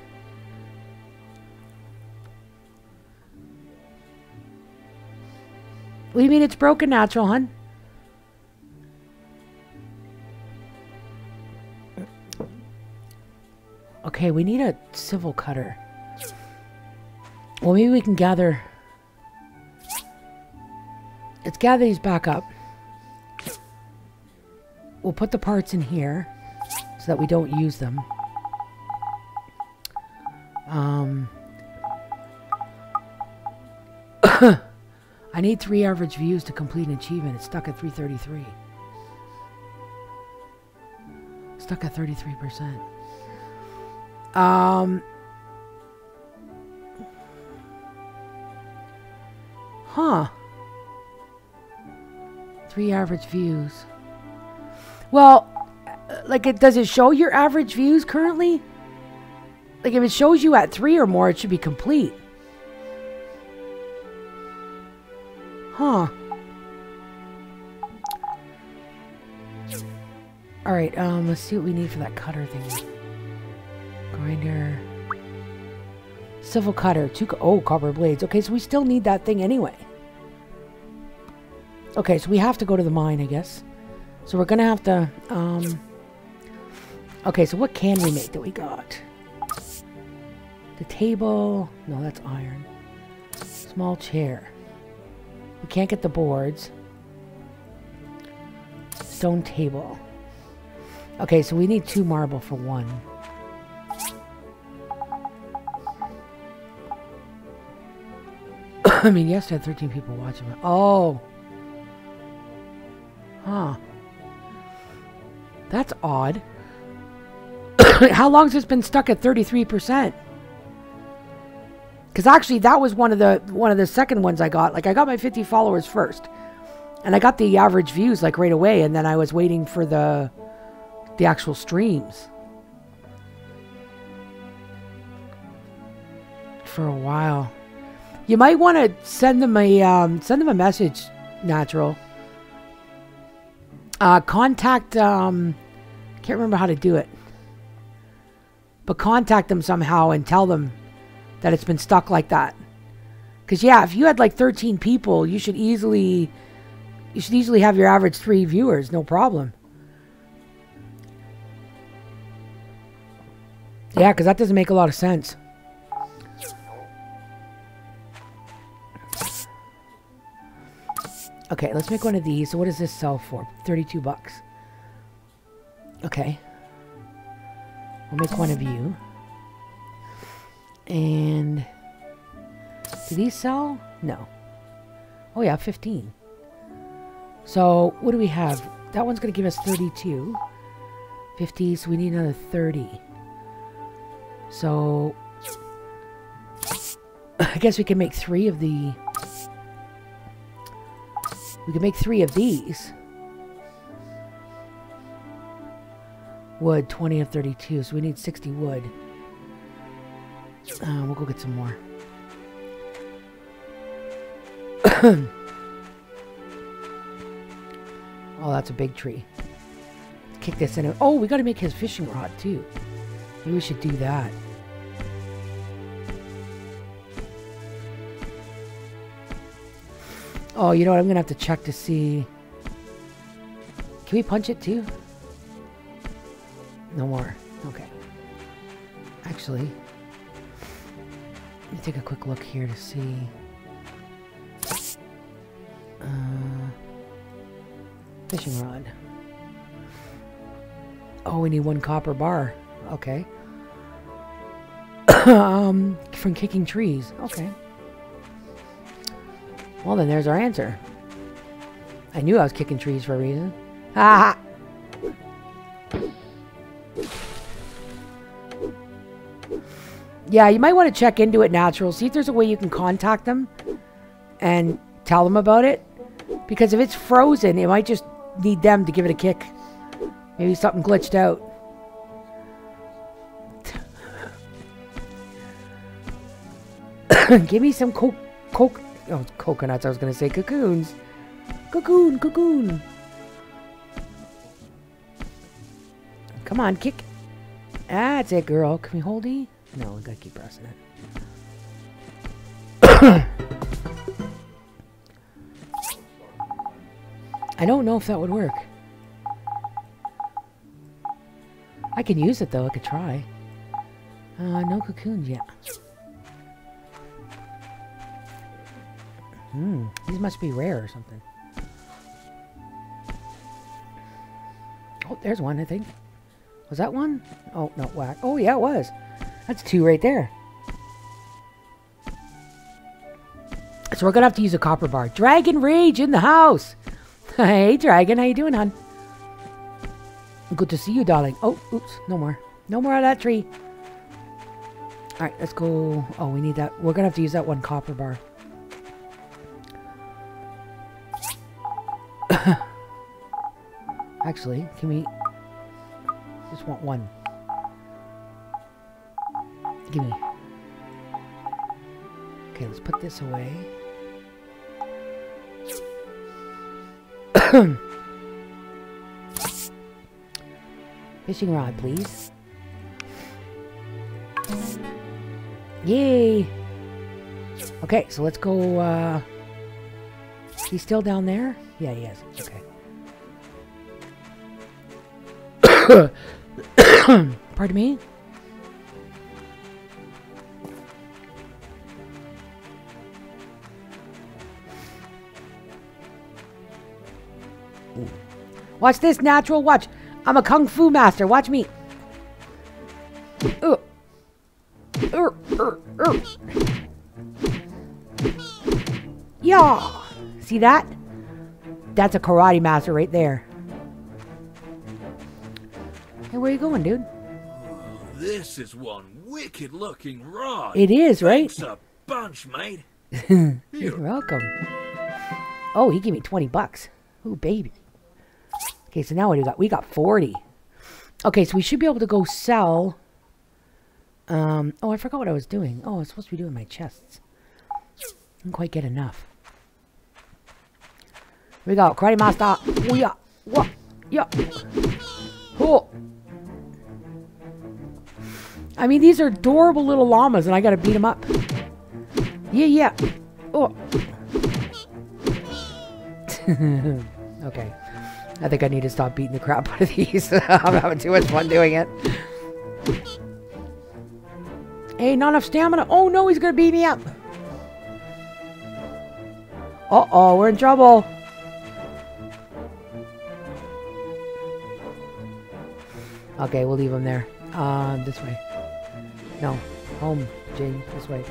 What do you mean it's broken, natural, hun? Okay, we need a civil cutter. Well, maybe we can gather... Let's gather these back up. We'll put the parts in here so that we don't use them. Um... [COUGHS] I need three average views to complete an achievement. It's stuck at 333. Stuck at 33%. Um. Huh. Three average views. Well, like, it does it show your average views currently? Like, if it shows you at three or more, it should be complete. Huh. Alright, um, let's see what we need for that cutter thing. Grinder. Civil cutter. Two oh, copper blades. Okay, so we still need that thing anyway. Okay, so we have to go to the mine, I guess. So we're gonna have to, um... Okay, so what can we make that we got? The table... No, that's iron. Small chair. We can't get the boards. Stone table. Okay, so we need two marble for one. [LAUGHS] I mean, yesterday had 13 people watching. it. Oh. Huh. That's odd. [COUGHS] How long has this been stuck at 33%? Because actually, that was one of the one of the second ones I got. Like, I got my 50 followers first, and I got the average views like right away, and then I was waiting for the the actual streams for a while. You might want to send them a um, send them a message, natural. Uh, contact. Um, can't remember how to do it, but contact them somehow and tell them that it's been stuck like that. Because yeah, if you had like 13 people, you should easily you should easily have your average three viewers, no problem. Yeah, because that doesn't make a lot of sense. Okay, let's make one of these. So what does this sell for? 32 bucks. Okay. We'll make one of you. And Do these sell? No. Oh yeah, 15. So, what do we have? That one's going to give us 32. 50, so we need another 30. So, [LAUGHS] I guess we can make three of the... We can make three of these. Wood, 20 of 32, so we need 60 wood. Uh, we'll go get some more. [COUGHS] oh, that's a big tree. Kick this in. Oh, we got to make his fishing rod, too. Maybe we should do that. Oh, you know what? I'm going to have to check to see. Can we punch it, too? No more. Okay. Actually, let me take a quick look here to see. Uh, fishing rod. Oh, we need one copper bar. Okay. [COUGHS] um, from kicking trees. Okay. Well, then there's our answer. I knew I was kicking trees for a reason. Ha Yeah, you might want to check into it natural. See if there's a way you can contact them and tell them about it. Because if it's frozen, it might just need them to give it a kick. Maybe something glitched out. [COUGHS] give me some coke, coke, oh, coconuts, I was going to say cocoons. Cocoon, cocoon. Come on, kick. That's it, girl. Can we hold E? No, we gotta keep pressing it. [COUGHS] I don't know if that would work. I can use it though, I could try. Uh, no cocoons yet. Hmm, these must be rare or something. Oh, there's one, I think. Was that one? Oh, no, whack. Oh, yeah, it was. That's two right there. So we're gonna have to use a copper bar. Dragon Rage in the house. [LAUGHS] hey, Dragon, how you doing, hon? Good to see you, darling. Oh, oops, no more. No more of that tree. All right, let's go. Oh, we need that. We're gonna have to use that one copper bar. [LAUGHS] Actually, can we just want one? Gimme. Okay, let's put this away. [COUGHS] Fishing rod, please. Yay! Okay, so let's go, uh... He's still down there? Yeah, he is. Okay. [COUGHS] Pardon me? Watch this, natural. Watch. I'm a kung fu master. Watch me. Uh. Uh, uh, uh. Yeah. See that? That's a karate master right there. Hey, where are you going, dude? This is one wicked looking rod. It is, right? Thanks a bunch, mate. [LAUGHS] You're welcome. Oh, he gave me 20 bucks. Ooh, baby. Okay, so now what do we got? We got 40. Okay, so we should be able to go sell... Um, oh, I forgot what I was doing. Oh, I was supposed to be doing my chests. Didn't quite get enough. We go. Karate Master. Oh, yeah. What? Yeah. Oh. I mean, these are adorable little llamas, and I gotta beat them up. Yeah, yeah. Oh. [LAUGHS] okay. I think I need to stop beating the crap out of these. [LAUGHS] I'm having too much fun doing it. Hey, not enough stamina. Oh no, he's gonna beat me up. Uh-oh, we're in trouble. Okay, we'll leave him there. Um, this way. No, home, Jane, this way.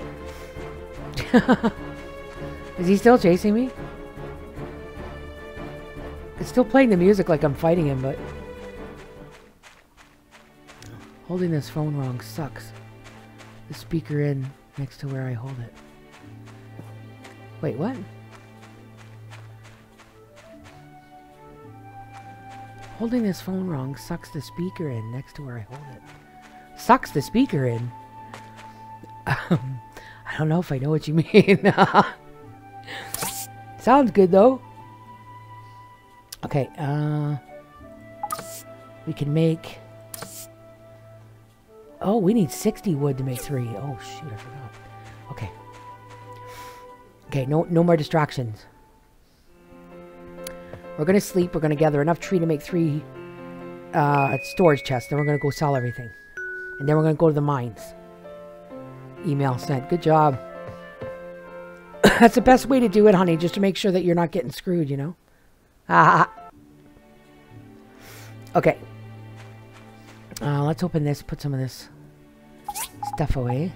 [LAUGHS] Is he still chasing me? It's still playing the music like I'm fighting him, but... Holding this phone wrong sucks. The speaker in next to where I hold it. Wait, what? Holding this phone wrong sucks the speaker in next to where I hold it. Sucks the speaker in? Um, I don't know if I know what you [LAUGHS] mean. Sounds good though. Okay, uh... We can make... Oh, we need 60 wood to make three. Oh, shoot, I forgot. Okay. Okay, no, no more distractions. We're gonna sleep. We're gonna gather enough tree to make three uh, storage chests. Then we're gonna go sell everything. And then we're gonna go to the mines. Email sent. Good job. [COUGHS] That's the best way to do it, honey, just to make sure that you're not getting screwed, you know? Ah. [LAUGHS] Okay. Uh, let's open this, put some of this stuff away.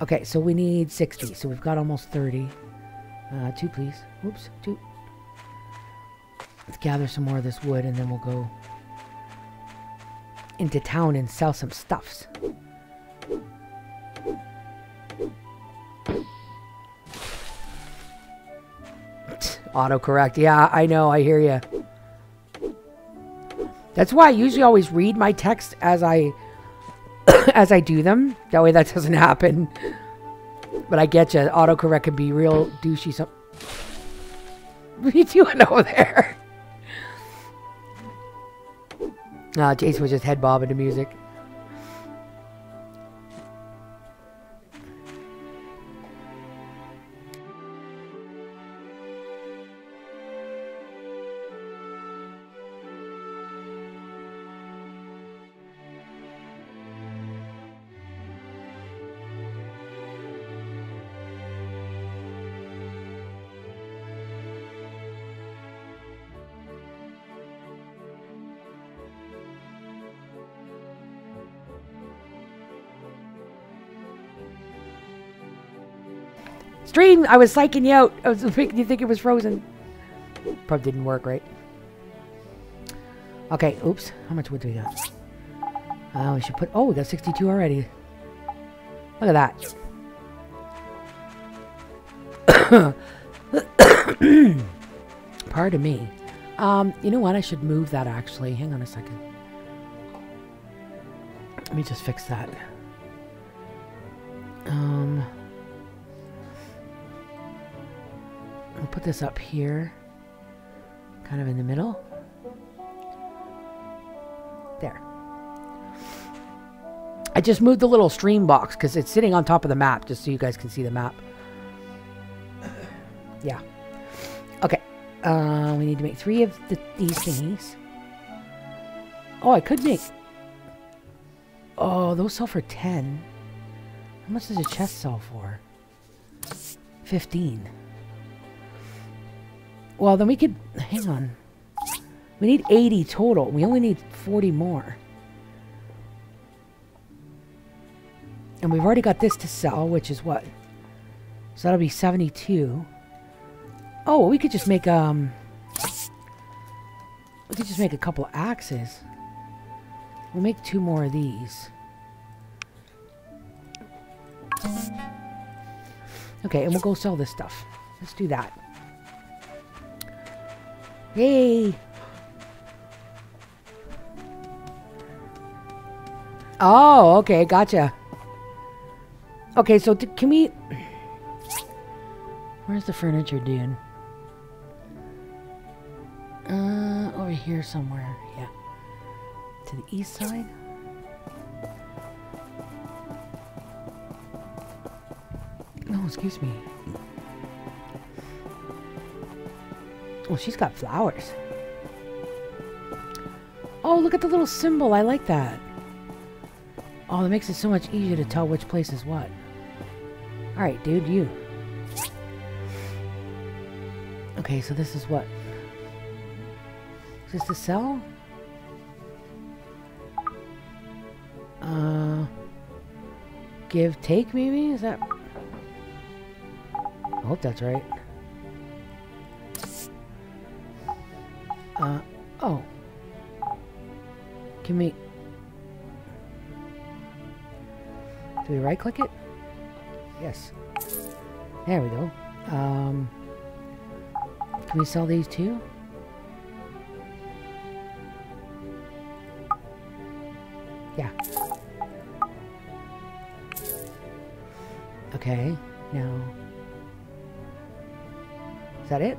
Okay, so we need 60, so we've got almost 30. Uh, two, please. Oops, two. Let's gather some more of this wood, and then we'll go into town and sell some stuffs. [SNIFFS] Autocorrect. Yeah, I know. I hear you. That's why I usually always read my text as I [CLEARS THROAT] as I do them. That way that doesn't happen. But I get you. Autocorrect can be real douchey. So [LAUGHS] what are you doing over there? Nah, Jason was just head bobbing to music. I was psyching you out. I was [LAUGHS] making you think it was frozen. Probably didn't work, right? Okay, oops. How much wood do we got? Oh, we should put... Oh, we got 62 already. Look at that. [COUGHS] Pardon me. Um, you know what? I should move that, actually. Hang on a second. Let me just fix that. Um... We'll put this up here. Kind of in the middle. There. I just moved the little stream box because it's sitting on top of the map, just so you guys can see the map. [SIGHS] Yeah. Okay. Uh, we need to make three of the, these thingies. Oh, I could make... Oh, those sell for 10. How much does a chest sell for? 15. Well, then we could... Hang on. We need 80 total. We only need 40 more. And we've already got this to sell, which is what? So that'll be 72. Oh, we could just make, um... We could just make a couple axes. We'll make two more of these. Okay, and we'll go sell this stuff. Let's do that. Hey! Oh, okay, gotcha. Okay, so can we... Where's the furniture dude? Uh, over here somewhere, yeah. To the east side? No, excuse me. Oh, she's got flowers. Oh, look at the little symbol. I like that. Oh, that makes it so much easier to tell which place is what. Alright, dude, you. Okay, so this is what? Is this the cell? Uh... Give, take, maybe? Is that... I hope that's right. Can we... Do we right click it? Yes. There we go. Um, can we sell these too? Yeah. Okay, now... Is that it?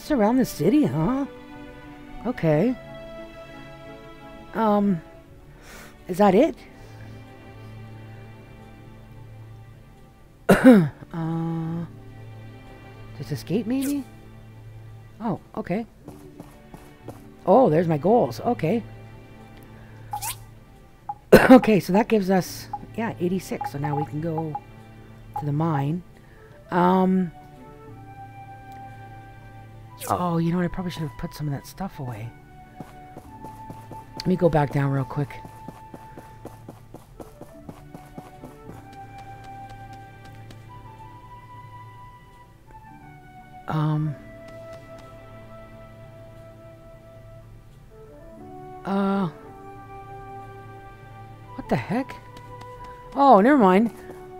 Chests around the city, huh? Okay. Um, is that it? [COUGHS] uh, just escape maybe? Oh, okay. Oh, there's my goals. Okay. [COUGHS] okay, so that gives us, yeah, 86. So now we can go to the mine. Um, Oh, you know what? I probably should have put some of that stuff away. Let me go back down real quick. Um. Uh. What the heck? Oh, never mind.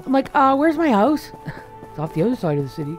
I'm like, uh, where's my house? [LAUGHS] it's off the other side of the city.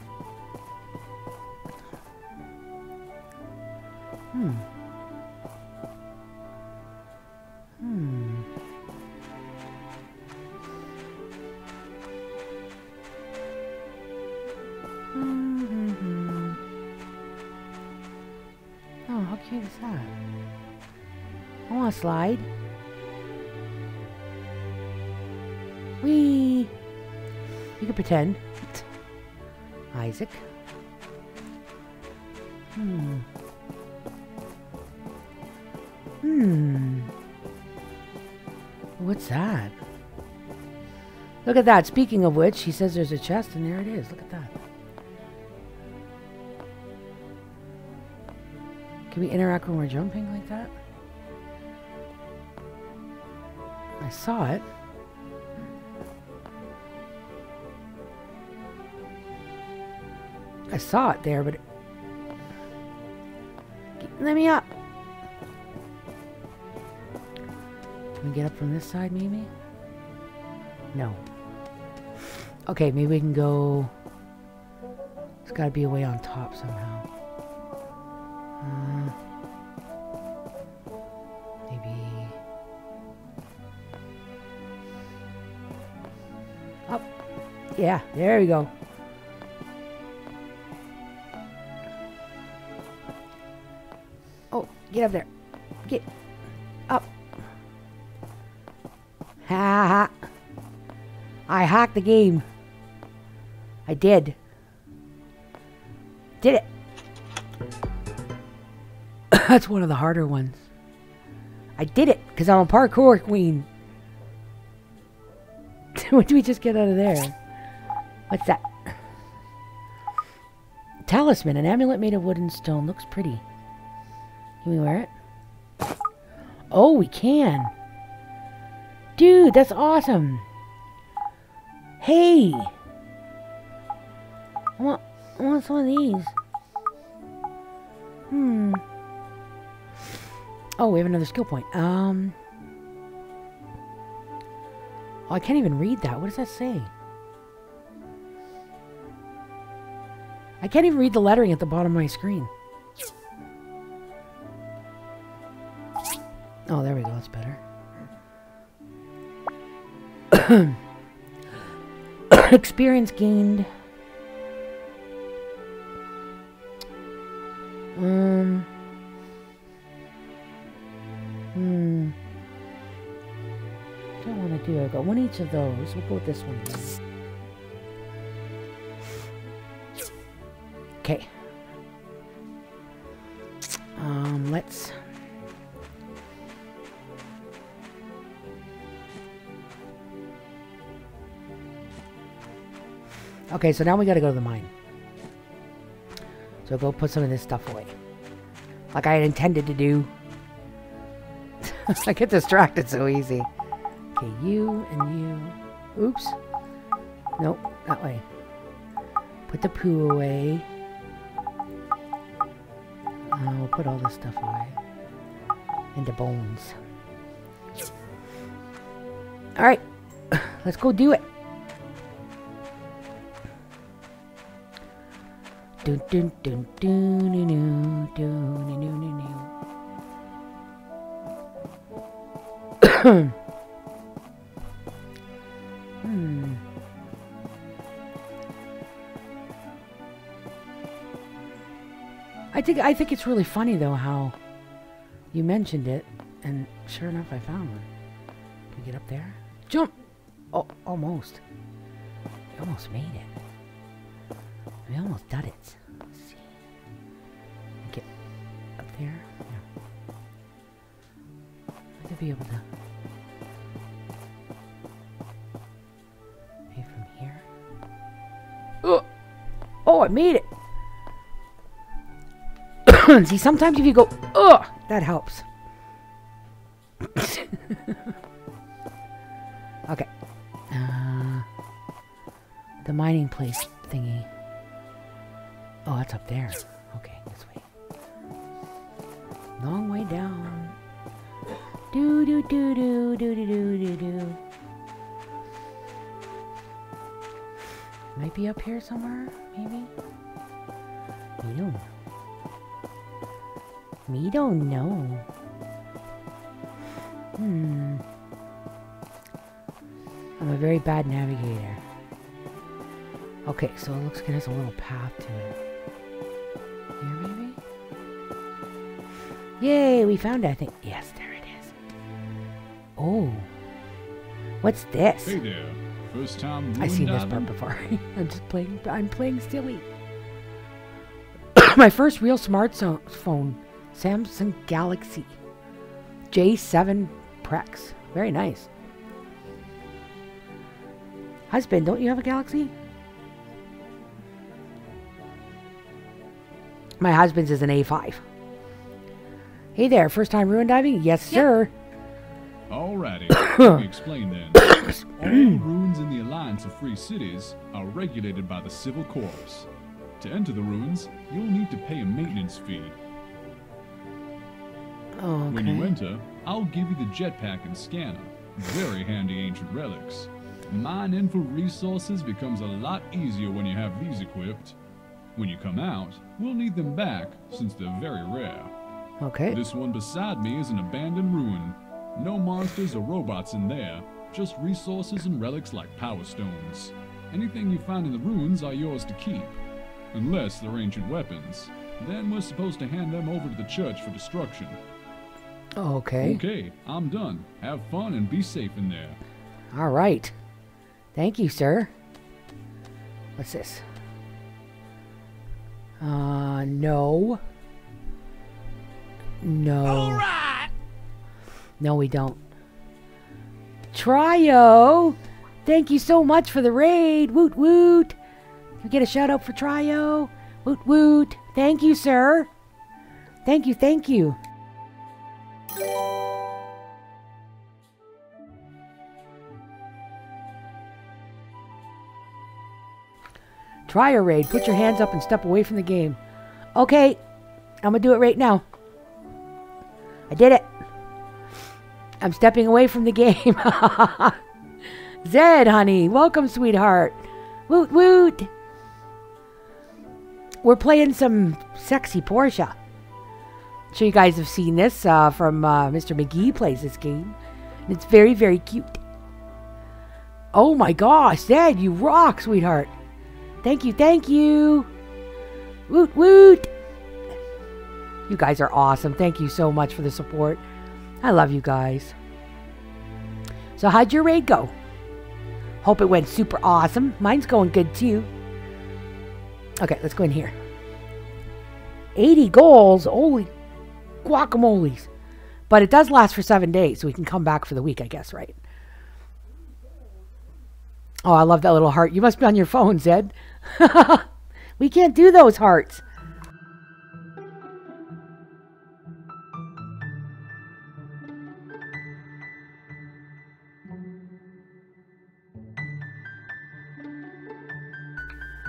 10. Isaac. Hmm. Hmm. What's that? Look at that. Speaking of which, he says there's a chest, and there it is. Look at that. Can we interact when we're jumping like that? I saw it. I saw it there, but... It... Let me up! Can we get up from this side, maybe? No. Okay, maybe we can go... There's gotta be a way on top somehow. Uh, maybe... Up! Yeah, there we go. Get up there. Get up. Ha ha. I hacked the game. I did. Did it. [COUGHS] That's one of the harder ones. I did it because I'm a parkour queen. [LAUGHS] what do we just get out of there? What's that? Talisman, an amulet made of wood and stone. Looks pretty. Can we wear it? Oh, we can. Dude, that's awesome. Hey. I want, I want some of these. Hmm. Oh, we have another skill point. Um. Oh, I can't even read that. What does that say? I can't even read the lettering at the bottom of my screen. Oh, there we go. That's better. [COUGHS] Experience gained. Um. Hmm. Do I want to do? I got one each of those. We'll go with this one. Okay, so now we gotta go to the mine. So go put some of this stuff away. Like I had intended to do. [LAUGHS] I get distracted so easy. Okay, you and you. Oops. Nope, that way. Put the poo away. We'll put all this stuff away. Into bones. Alright. [SIGHS] Let's go do it. Hmm. I think I think it's really funny though how you mentioned it, and sure enough, I found one. Can we get up there? Jump! Oh, almost. We almost made it. We almost done it. Let's see. Get up there. Yeah. I to be able to. Maybe from here. Oh! Oh, I made it! [COUGHS] See, sometimes if you go, ugh, that helps. [LAUGHS] okay. Uh, the mining place thingy. Oh, that's up there. Okay, this way. Long way down. Do do do do do do do do do. Might be up here somewhere, maybe. We don't know. We don't know. Hmm. I'm a very bad navigator. Okay, so it looks like it has a little path to it. Yay, we found it, I think. Yes, there it is. Oh. What's this? Hey there. First time I've seen this part before. [LAUGHS] I'm just playing, I'm playing silly. [COUGHS] My first real smartphone, Samsung Galaxy J7 Perx. Very nice. Husband, don't you have a Galaxy? My husband's is an A5. Hey there, first time ruin diving? Yes, sir. Alrighty, let me explain then. [COUGHS] All ruins in the Alliance of Free Cities are regulated by the Civil Corps. To enter the ruins, you'll need to pay a maintenance fee. Oh, When you enter, I'll give you the jetpack and scanner. Very handy ancient relics. Mining for resources becomes a lot easier when you have these equipped. When you come out, we'll need them back since they're very rare. Okay. This one beside me is an abandoned ruin. No monsters or robots in there, just resources and relics like power stones. Anything you find in the ruins are yours to keep. Unless they're ancient weapons. Then we're supposed to hand them over to the church for destruction. Okay. Okay, I'm done. Have fun and be safe in there. All right. Thank you, sir. What's this? Uh, no. No. All right. No, we don't. Trio, thank you so much for the raid. Woot woot. Can we get a shout out for Trio? Woot woot. Thank you, sir. Thank you, thank you. Try a raid. Put your hands up and step away from the game. Okay, I'm gonna do it right now. I did it. I'm stepping away from the game. [LAUGHS] Zed, honey, welcome, sweetheart. Woot woot. We're playing some sexy Portia. I'm Sure, you guys have seen this uh, from uh, Mr. McGee plays this game. And it's very, very cute. Oh my gosh, Zed, you rock, sweetheart. Thank you, thank you. Woot woot. You guys are awesome. Thank you so much for the support. I love you guys. So, how'd your raid go? Hope it went super awesome. Mine's going good too. Okay, let's go in here. 80 goals. Holy guacamoles. But it does last for seven days, so we can come back for the week, I guess, right? Oh, I love that little heart. You must be on your phone, Zed. [LAUGHS] we can't do those hearts.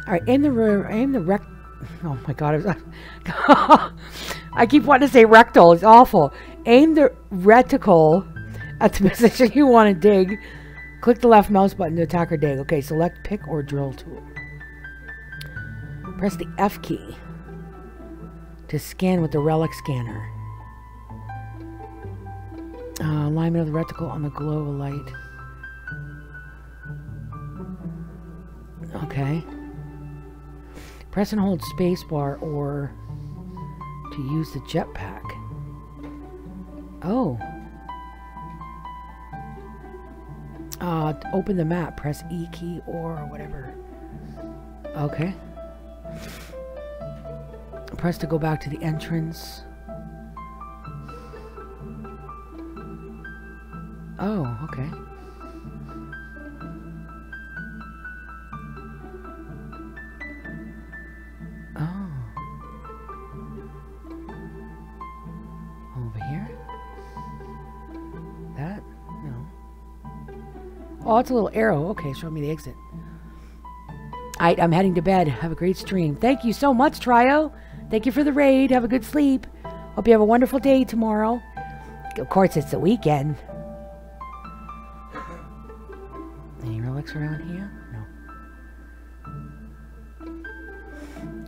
All right, aim the aim the rec. Oh my god, I, [LAUGHS] I keep wanting to say rectal. It's awful. Aim the reticle at the [LAUGHS] position you want to dig. Click the left mouse button to attack or dig. Okay, select pick or drill tool. Press the F key to scan with the relic scanner. Uh, alignment of the reticle on the glow of light. Okay. Press and hold spacebar or to use the jetpack. Oh. Uh, open the map, press E key or whatever. Okay. Press to go back to the entrance. Oh, okay. Oh, it's a little arrow. Okay, show me the exit. Alright, I'm heading to bed. Have a great stream. Thank you so much, Trio. Thank you for the raid. Have a good sleep. Hope you have a wonderful day tomorrow. Of course, it's the weekend. Any relics around here?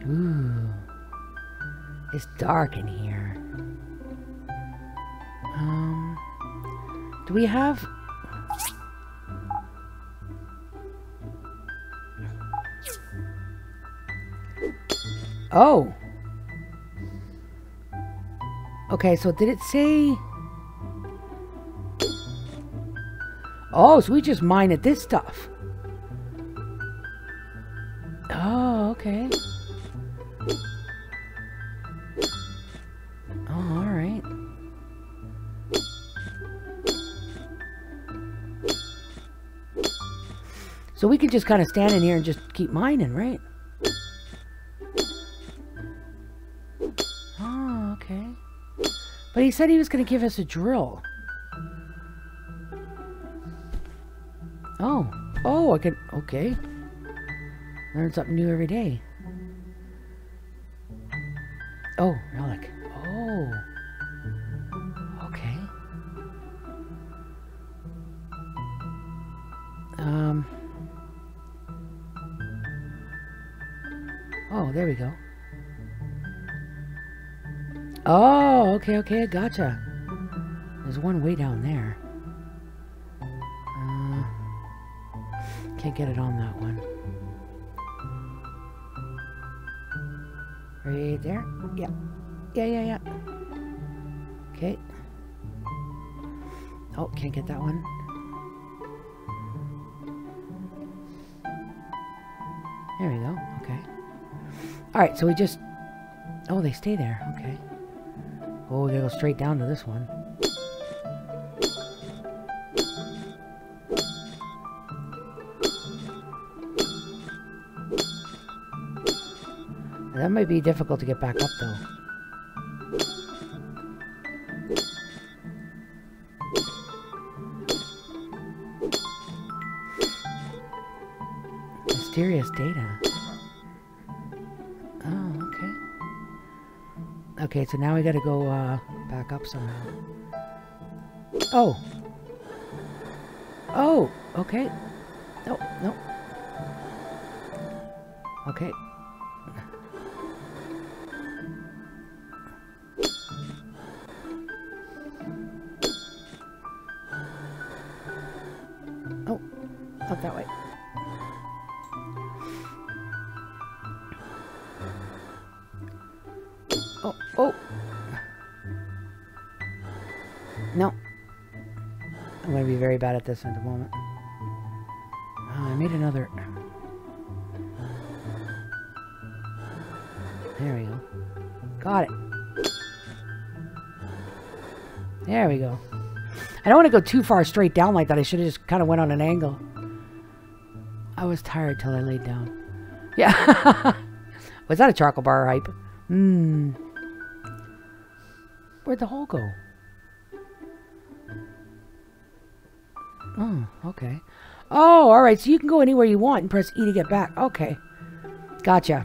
No. Ooh. It's dark in here. Um. Do we have. Oh. Okay, so did it say... Oh, so we just mine at this stuff. Oh, okay. Oh, alright. So we can just kind of stand in here and just keep mining, right? Said he was going to give us a drill. Oh. Oh, I can... Okay. Learn something new every day. Okay, gotcha. There's one way down there. Uh, can't get it on that one. Right there? Yeah. Yeah, yeah, yeah. Okay. Oh, can't get that one. There we go. Okay. Alright, so we just... Oh, they stay there. Okay. Oh, we gotta go straight down to this one. That might be difficult to get back up, though. Mysterious data. Okay, so now we gotta go, uh, back up somehow. Oh! Oh! Okay. No, no. Okay. Oh, oh. No. I'm going to be very bad at this at the moment. Oh, I made another... There we go. Got it. There we go. I don't want to go too far straight down like that. I should have just kind of went on an angle. I was tired till I laid down. Yeah. [LAUGHS] was that a charcoal bar hype? Hmm. Where'd the hole go? Oh, okay. Oh, alright, so you can go anywhere you want and press E to get back. Okay. Gotcha.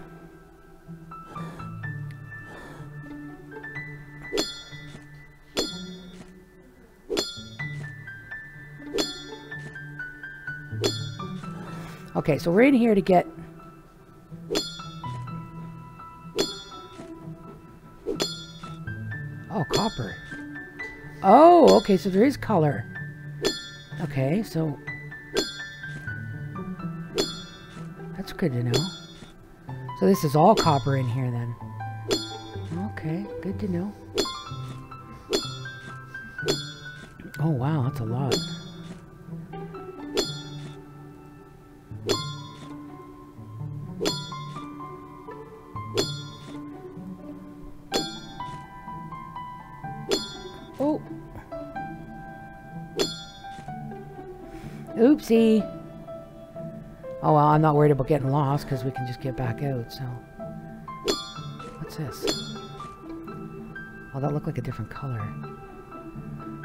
Okay, so we're in here to get... okay, so there is color. Okay, so... That's good to know. So this is all copper in here then. Okay, good to know. Oh wow, that's a lot. I'm not worried about getting lost because we can just get back out, so. What's this? Oh, that looked like a different color.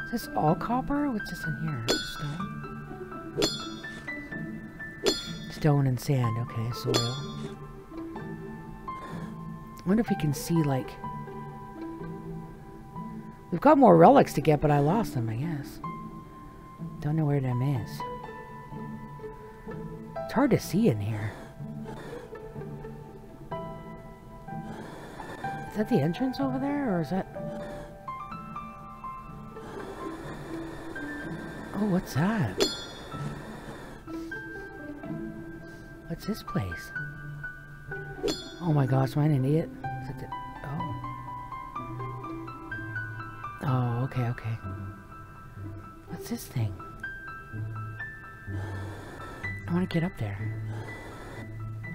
Is this all copper? What's this in here? Stone? Stone and sand. Okay, soil. I wonder if we can see, like... We've got more relics to get, but I lost them, I guess. Don't know where them is. Hard to see in here. Is that the entrance over there, or is that... Oh, what's that? What's this place? Oh my gosh, am I an idiot? Is it the... Oh. Oh, okay, okay. What's this thing? Want to get up there.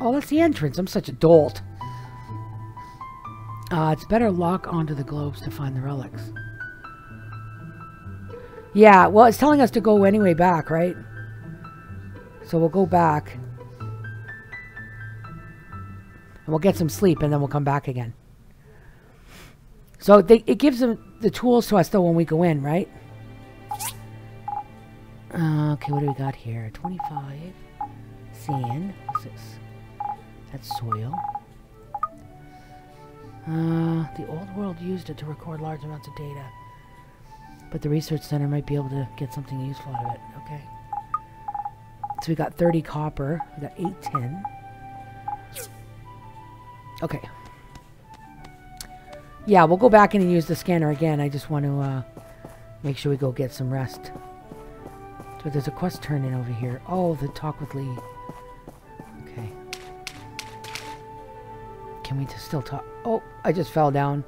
Oh, that's the entrance. I'm such a dolt. Uh, it's better lock onto the globes to find the relics. Yeah, well, it's telling us to go anyway back, right? So we'll go back. And we'll get some sleep, and then we'll come back again. So they, it gives them the tools to us, though, when we go in, right? Uh, okay, what do we got here? 25. Sand. What's this? That's soil. Uh, the old world used it to record large amounts of data. But the research center might be able to get something useful out of it. Okay. So we got 30 copper. We got 8 tin. Okay. Yeah, we'll go back in and use the scanner again. I just want to uh, make sure we go get some rest. But there's a quest turn in over here. Oh, the talk with Lee. Can we just still talk? Oh, I just fell down.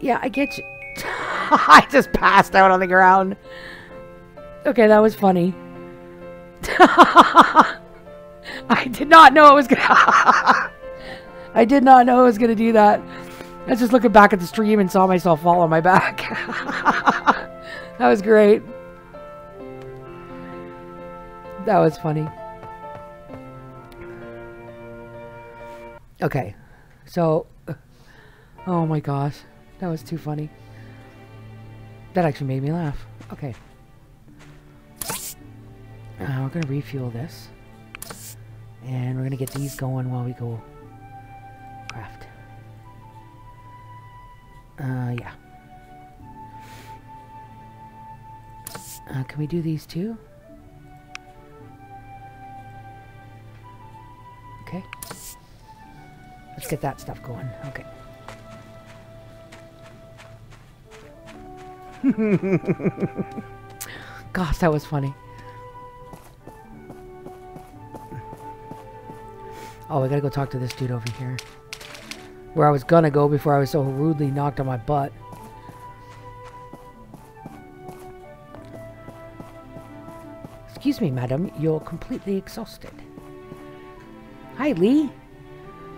Yeah, I get you. [LAUGHS] I just passed out on the ground. Okay, that was funny. [LAUGHS] I did not know it was gonna. [LAUGHS] I did not know it was gonna do that. I was just looking back at the stream and saw myself fall on my back. that was great. That was funny. Okay, so, [LAUGHS] oh my gosh, that was too funny. That actually made me laugh. Okay. Uh, we're to refuel this. And we're to get these going while we go craft. Uh, yeah. Uh, can we do these too? Okay. Let's get that stuff going. Okay. [LAUGHS] Gosh, that was funny. Oh, I gotta go talk to this dude over here. Where I was gonna go before I was so rudely knocked on my butt. Excuse me, madam. You're completely exhausted. Hi, Lee.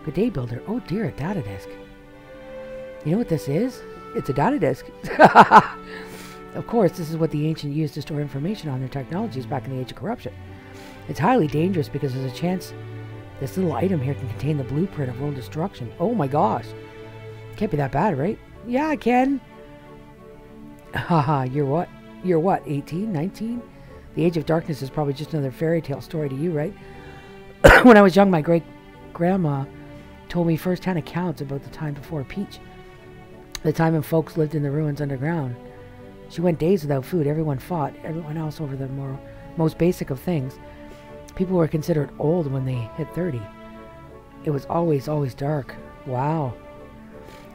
Good day, builder. Oh dear, a data disk. You know what this is? It's a data disk. [LAUGHS] of course, this is what the ancient used to store information on their technologies back in the age of corruption. It's highly dangerous because there's a chance this little item here can contain the blueprint of world destruction. Oh my gosh. Can't be that bad, right? Yeah, it can. Haha, you're what? You're what, 18, 19? The Age of Darkness is probably just another fairy tale story to you, right? [COUGHS] when I was young, my great grandma told me firsthand accounts about the time before Peach. The time when folks lived in the ruins underground. She went days without food. Everyone fought, everyone else over the more, most basic of things. People were considered old when they hit 30. It was always, always dark. Wow.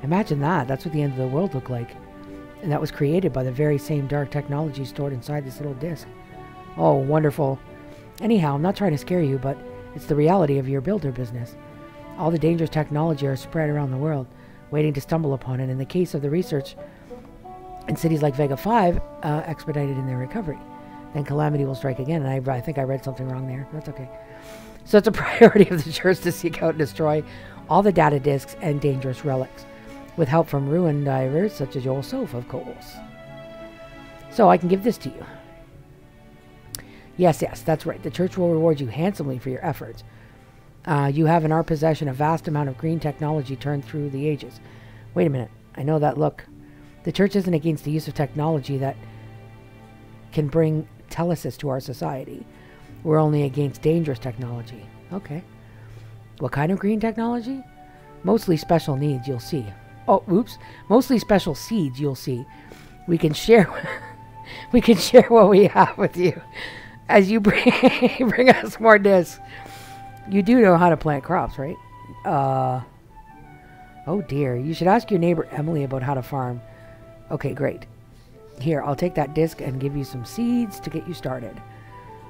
Imagine that. That's what the end of the world looked like. And that was created by the very same dark technology stored inside this little disc. Oh, wonderful. Anyhow, I'm not trying to scare you, but it's the reality of your builder business. All the dangerous technology are spread around the world, waiting to stumble upon it. In the case of the research in cities like Vega 5, uh, expedited in their recovery. Then calamity will strike again. And I, I think I read something wrong there. That's okay. So it's a [LAUGHS] priority of the church to seek out and destroy all the data disks and dangerous relics, with help from ruin divers such as yourself, of course. So I can give this to you. Yes, yes, that's right. The church will reward you handsomely for your efforts. Uh, you have in our possession a vast amount of green technology turned through the ages. Wait a minute. I know that look. The church isn't against the use of technology that can bring telesis to our society. We're only against dangerous technology. Okay. What kind of green technology? Mostly special needs, you'll see. Oh, oops. Mostly special seeds, you'll see. We can share [LAUGHS] we can share what we have with you as you bring [LAUGHS] bring us more discs. You do know how to plant crops, right? Uh Oh dear, you should ask your neighbor Emily about how to farm. Okay, great. Here, I'll take that disc and give you some seeds to get you started.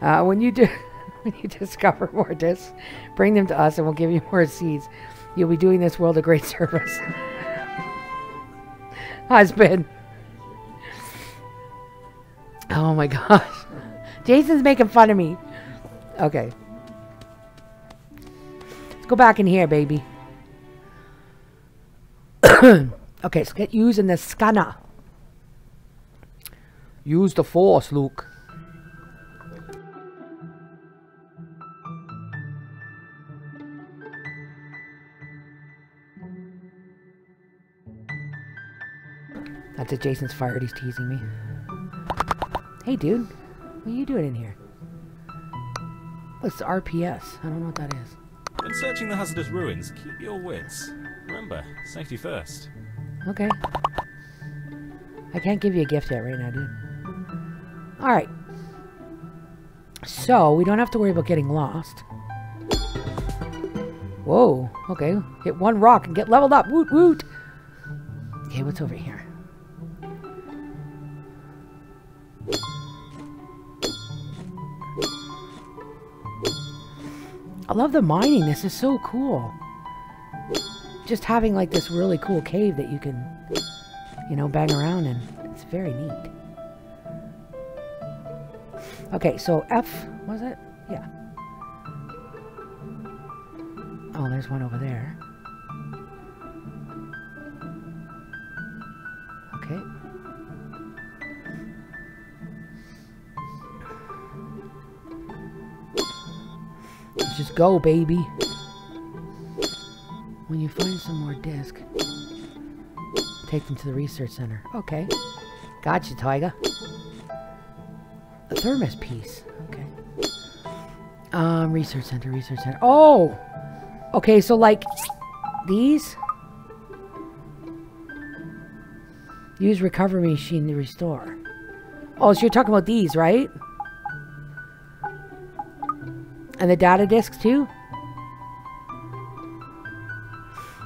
Uh, when you do, [LAUGHS] when you discover more discs, bring them to us and we'll give you more seeds. You'll be doing this world a great [LAUGHS] service. Husband. Oh my [LAUGHS] gosh. Jason's making fun of me. Okay. Let's go back in here, baby. [COUGHS] okay, let's get using the scanner. Use the force, Luke. That's it, Jason's fired. He's teasing me. Hey, dude. What are you doing in here? What's RPS? I don't know what that is. Searching the hazardous ruins, keep your wits. Remember, safety first. Okay. I can't give you a gift yet right now, dude. Alright. So, we don't have to worry about getting lost. Whoa. Okay. Hit one rock and get leveled up. Woot woot. Okay, what's over here? Love the mining. This is so cool. Just having like this really cool cave that you can, you know, bang around in. It's very neat. Okay, so F, was it? Yeah. Oh, there's one over there. Go, baby. When you find some more disc, take them to the research center. Okay. Gotcha, Tiger. A thermos piece. Okay. Um, research center, research center. Oh! Okay, so like these use recovery machine to restore. Oh, so you're talking about these, right? And the data disks too?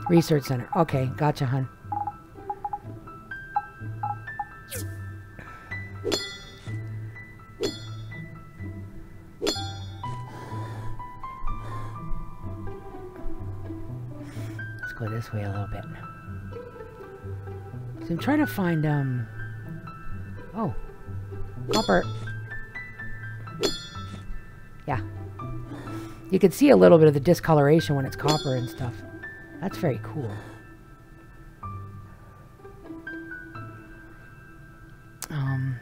Research center. Okay, gotcha, hun. Let's go this way a little bit. So I'm trying to find, um... Oh. Copper. You can see a little bit of the discoloration when it's copper and stuff. That's very cool. Um...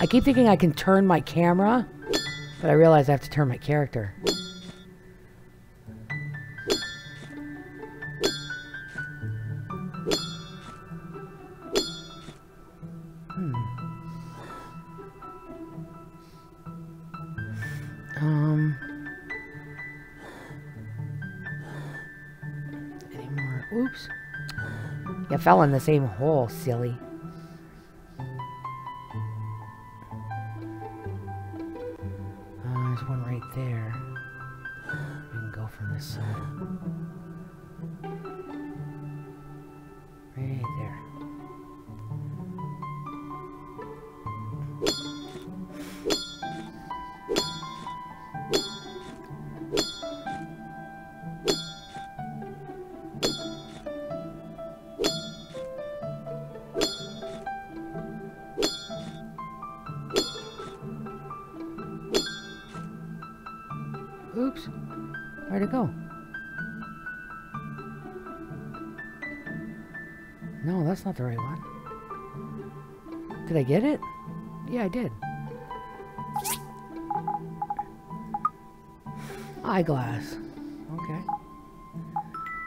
I keep thinking I can turn my camera, but I realize I have to turn my character. Fell in the same hole, silly.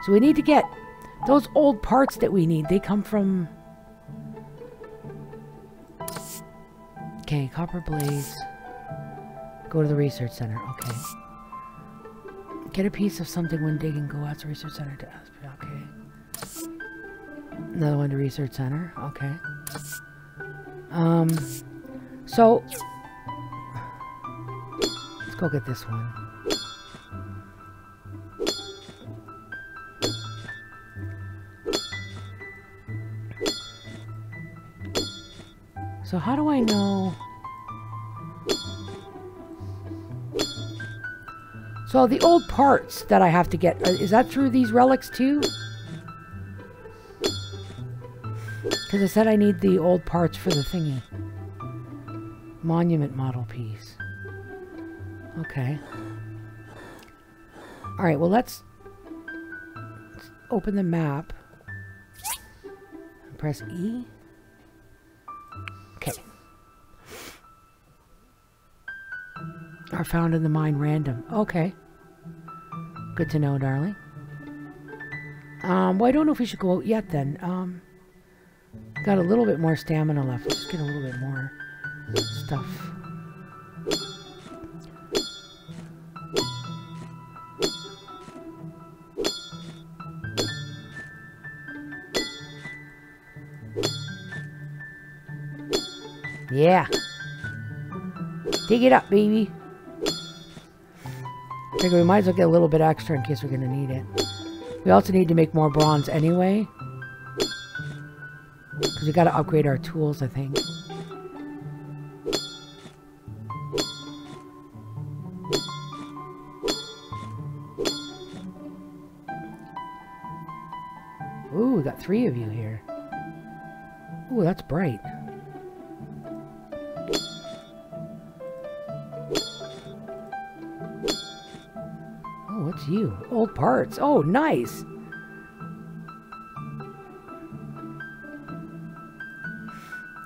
So we need to get those old parts that we need. They come from... Okay, copper blades. Go to the research center. Okay. Get a piece of something when digging. Go out to research center to ask. Okay. Another one to research center. Okay. Um. So let's go get this one. So how do I know? So the old parts that I have to get, uh, is that through these relics too? Because I said I need the old parts for the thingy. Monument model piece. Okay. Alright, well let's, let's open the map. Press E. Are found in the mine random. Okay. Good to know, darling. Um, well, I don't know if we should go out yet then. Um, got a little bit more stamina left. Let's just get a little bit more stuff. Yeah. Dig it up, baby. I figure we might as well get a little bit extra in case we're going to need it. We also need to make more bronze anyway. Because we got to upgrade our tools, I think. Ooh, we got three of you here. Ooh, that's bright. Parts. Oh, nice.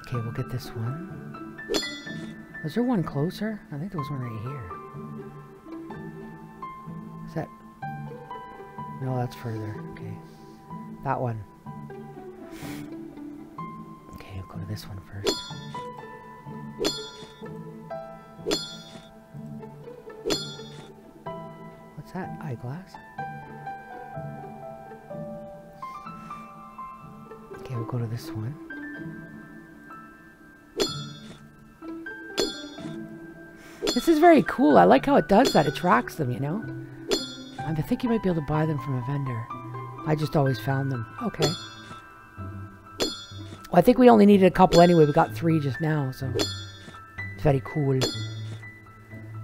Okay, we'll get this one. Was there one closer? I think there was one right here. Is that... No, that's further. Okay. That one. Okay, I'll go to this one first. What's that? Eyeglass? This one. This is very cool. I like how it does that. It tracks them, you know? I think you might be able to buy them from a vendor. I just always found them. Okay. Well, I think we only needed a couple anyway. We got three just now, so... It's very cool.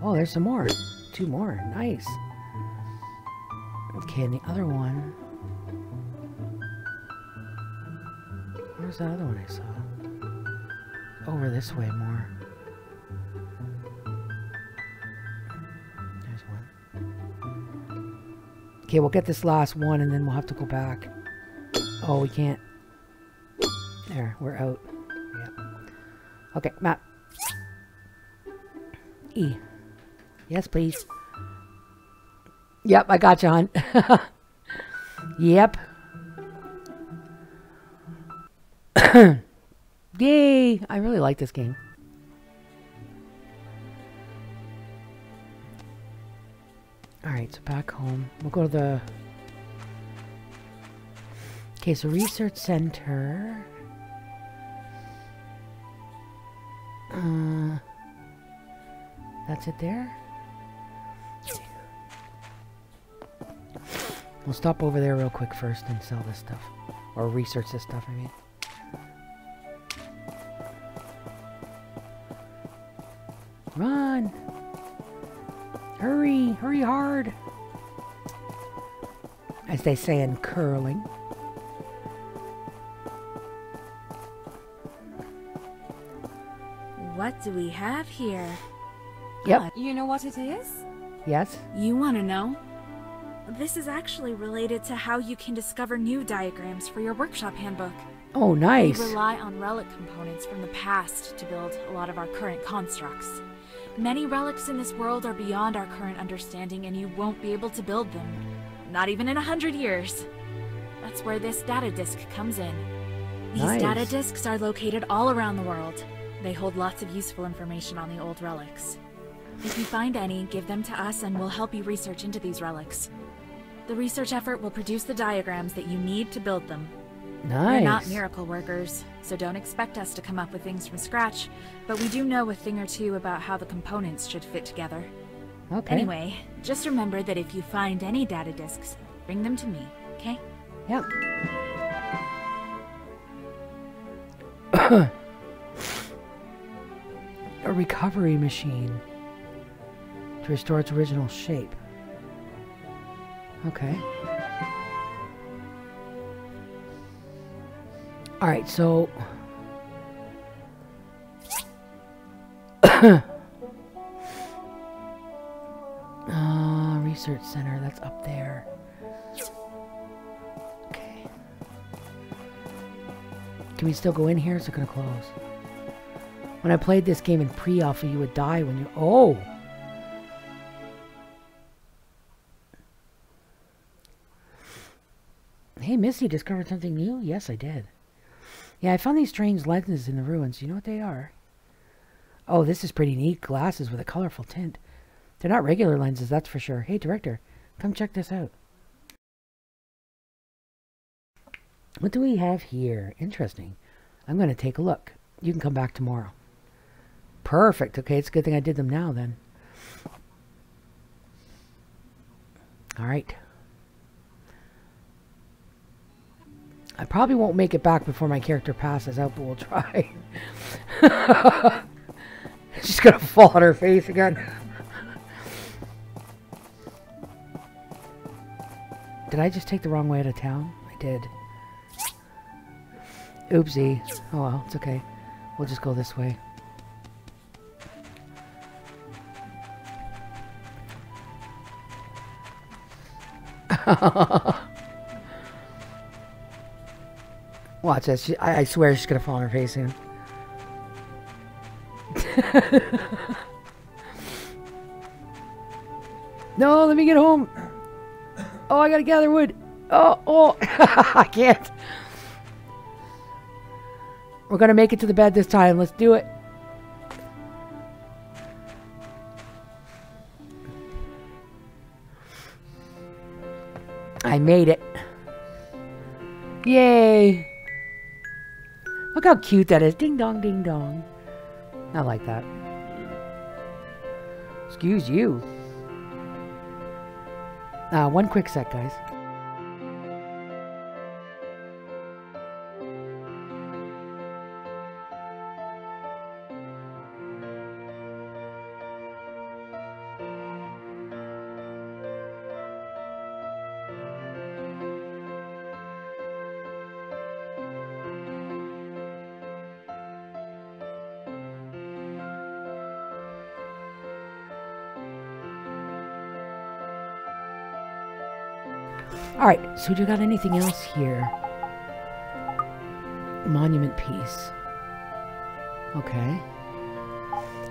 Oh, there's some more. Two more. Nice. Okay, and the other one... That other one I saw? Over this way more. There's one. Okay, we'll get this last one and then we'll have to go back. Oh, we can't. There, we're out. Yep. Okay, map. E. Yes, please. Yep, I got you, hon. [LAUGHS] yep. [COUGHS] Yay! I really like this game. Alright, so back home. We'll go to the... Okay, so research center. Uh, that's it there? We'll stop over there real quick first and sell this stuff. Or research this stuff, I mean. Run! Hurry! Hurry hard! As they say in curling. What do we have here? Yep. You know what it is? Yes? You want to know? This is actually related to how you can discover new diagrams for your workshop handbook. Oh, nice. We rely on relic components from the past to build a lot of our current constructs. Many relics in this world are beyond our current understanding and you won't be able to build them. Not even in a hundred years. That's where this data disk comes in. These Nice. data disks are located all around the world. They hold lots of useful information on the old relics. If you find any, give them to us and we'll help you research into these relics. The research effort will produce the diagrams that you need to build them. We're not miracle workers, so don't expect us to come up with things from scratch, but we do know a thing or two about how the components should fit together. Okay. Anyway, just remember that if you find any data disks, bring them to me, okay? Yep. [COUGHS] A recovery machine to restore its original shape. Okay. Alright, so. [COUGHS] uh, research center, that's up there. Okay. Can we still go in here? Is it gonna close? When I played this game in pre-alpha, you would die when you. Oh. Hey, Missy discovered something new? Yes, I did. Yeah, I found these strange lenses in the ruins. You know what they are? Oh, this is pretty neat. Glasses with a colorful tint. They're not regular lenses, that's for sure. Hey, director, come check this out. What do we have here? Interesting. I'm going to take a look. You can come back tomorrow. Perfect. Okay, it's a good thing I did them now then. All right. I probably won't make it back before my character passes out, but we'll try. [LAUGHS] She's gonna fall on her face again. Did I just take the wrong way out of town? I did. Oopsie. Oh well, it's okay. We'll just go this way. [LAUGHS] Watch this. She, I, I swear she's gonna fall on her face soon. [LAUGHS] no, let me get home. Oh, I gotta gather wood. Oh, oh, [LAUGHS] I can't. We're gonna make it to the bed this time. Let's do it. I made it. Yay! Look how cute that is. Ding dong, ding dong. I like that. Excuse you. Uh, one quick sec, guys. Alright, so do you got anything else here? Monument piece. Okay.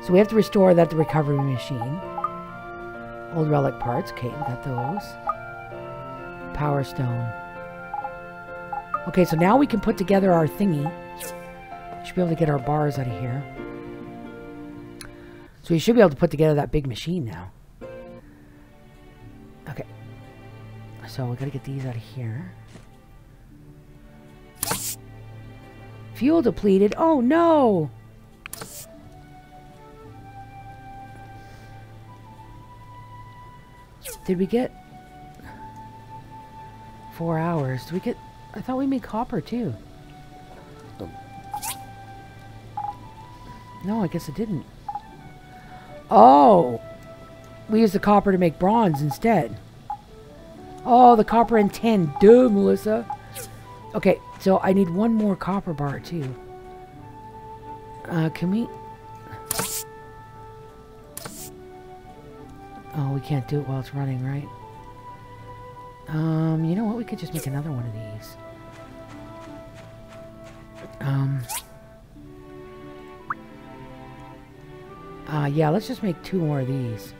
So we have to restore that the recovery machine. Old relic parts. Okay, we got those. Power stone. Okay, so now we can put together our thingy. Should be able to get our bars out of here. So we should be able to put together that big machine now. So we gotta get these out of here. Fuel depleted. Oh no! Did we get four hours? Did we get? I thought we made copper too. No, I guess it didn't. Oh! We used the copper to make bronze instead. Oh, the copper and tin. Duh, Melissa. Okay, so I need one more copper bar too. Uh, can we... Oh, we can't do it while it's running, right? Um, you know what? We could just make another one of these. Um... Uh, yeah, let's just make two more of these.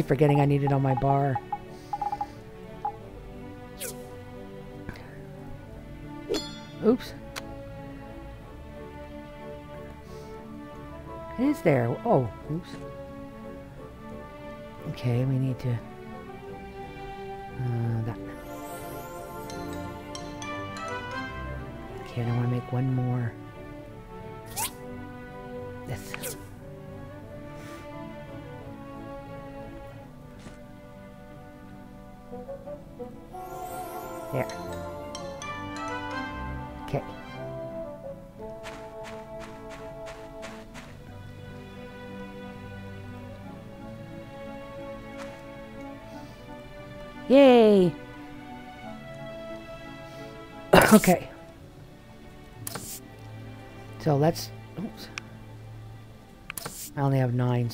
Keep forgetting I need it on my bar. Oops. It is there. Oh, oops. Okay, we need to... Uh, that. Okay, I want to make one more.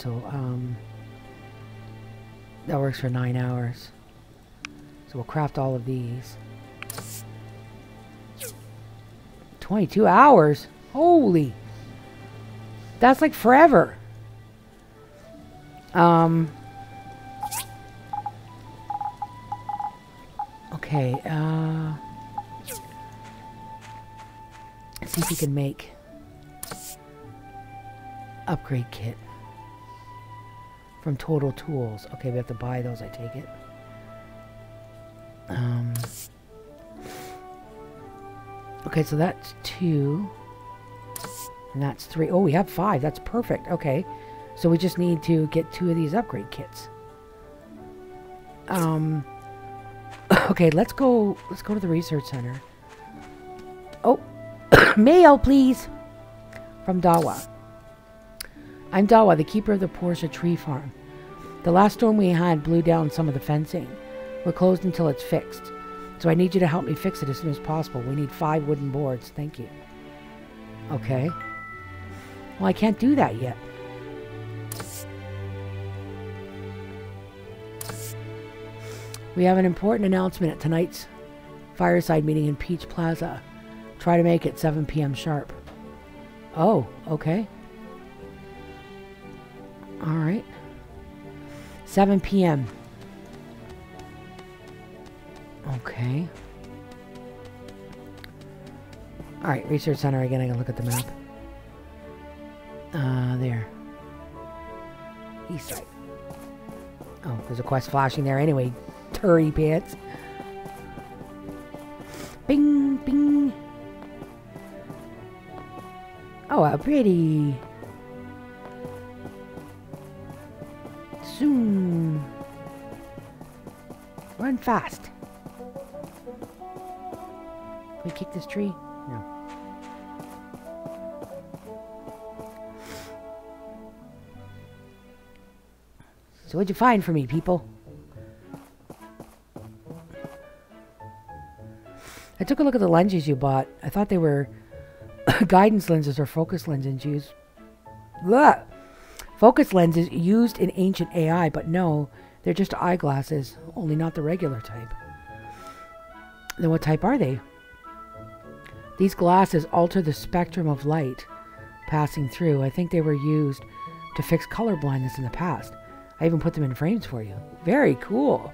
So, um... That works for nine hours. So we'll craft all of these. 22 hours? Holy! That's like forever. Um... Okay, uh... Let's see if we can make... Upgrade kit. From Total Tools. Okay, we have to buy those, I take it. Um... Okay, so that's two. And that's three. Oh, we have five. That's perfect. Okay. So we just need to get two of these upgrade kits. Um... [COUGHS] Okay, let's go. Let's go to the research center. Oh, [COUGHS] mail, please, from Dawa. I'm Dawa, the keeper of the Portia Tree Farm. The last storm we had blew down some of the fencing. We're closed until it's fixed. So I need you to help me fix it as soon as possible. We need five wooden boards. Thank you. Okay. Well, I can't do that yet. We have an important announcement at tonight's fireside meeting in Peach Plaza. Try to make it 7 p.m. sharp. Oh, okay. Alright. 7 p.m. Okay. Alright, Research Center again. I can look at the map. Uh, there. East side. Oh, there's a quest flashing there anyway. Turdy pants. Bing, bing. Oh, how pretty. Fast. Can we kick this tree? No. So what'd you find for me, people? I took a look at the lenses you bought. I thought they were [COUGHS] guidance lenses or focus lenses used. Blah. Focus lenses used in ancient AI, but no, they're just eyeglasses, only not the regular type. Then what type are they? These glasses alter the spectrum of light passing through. I think they were used to fix color blindness in the past. I even put them in frames for you. Very cool.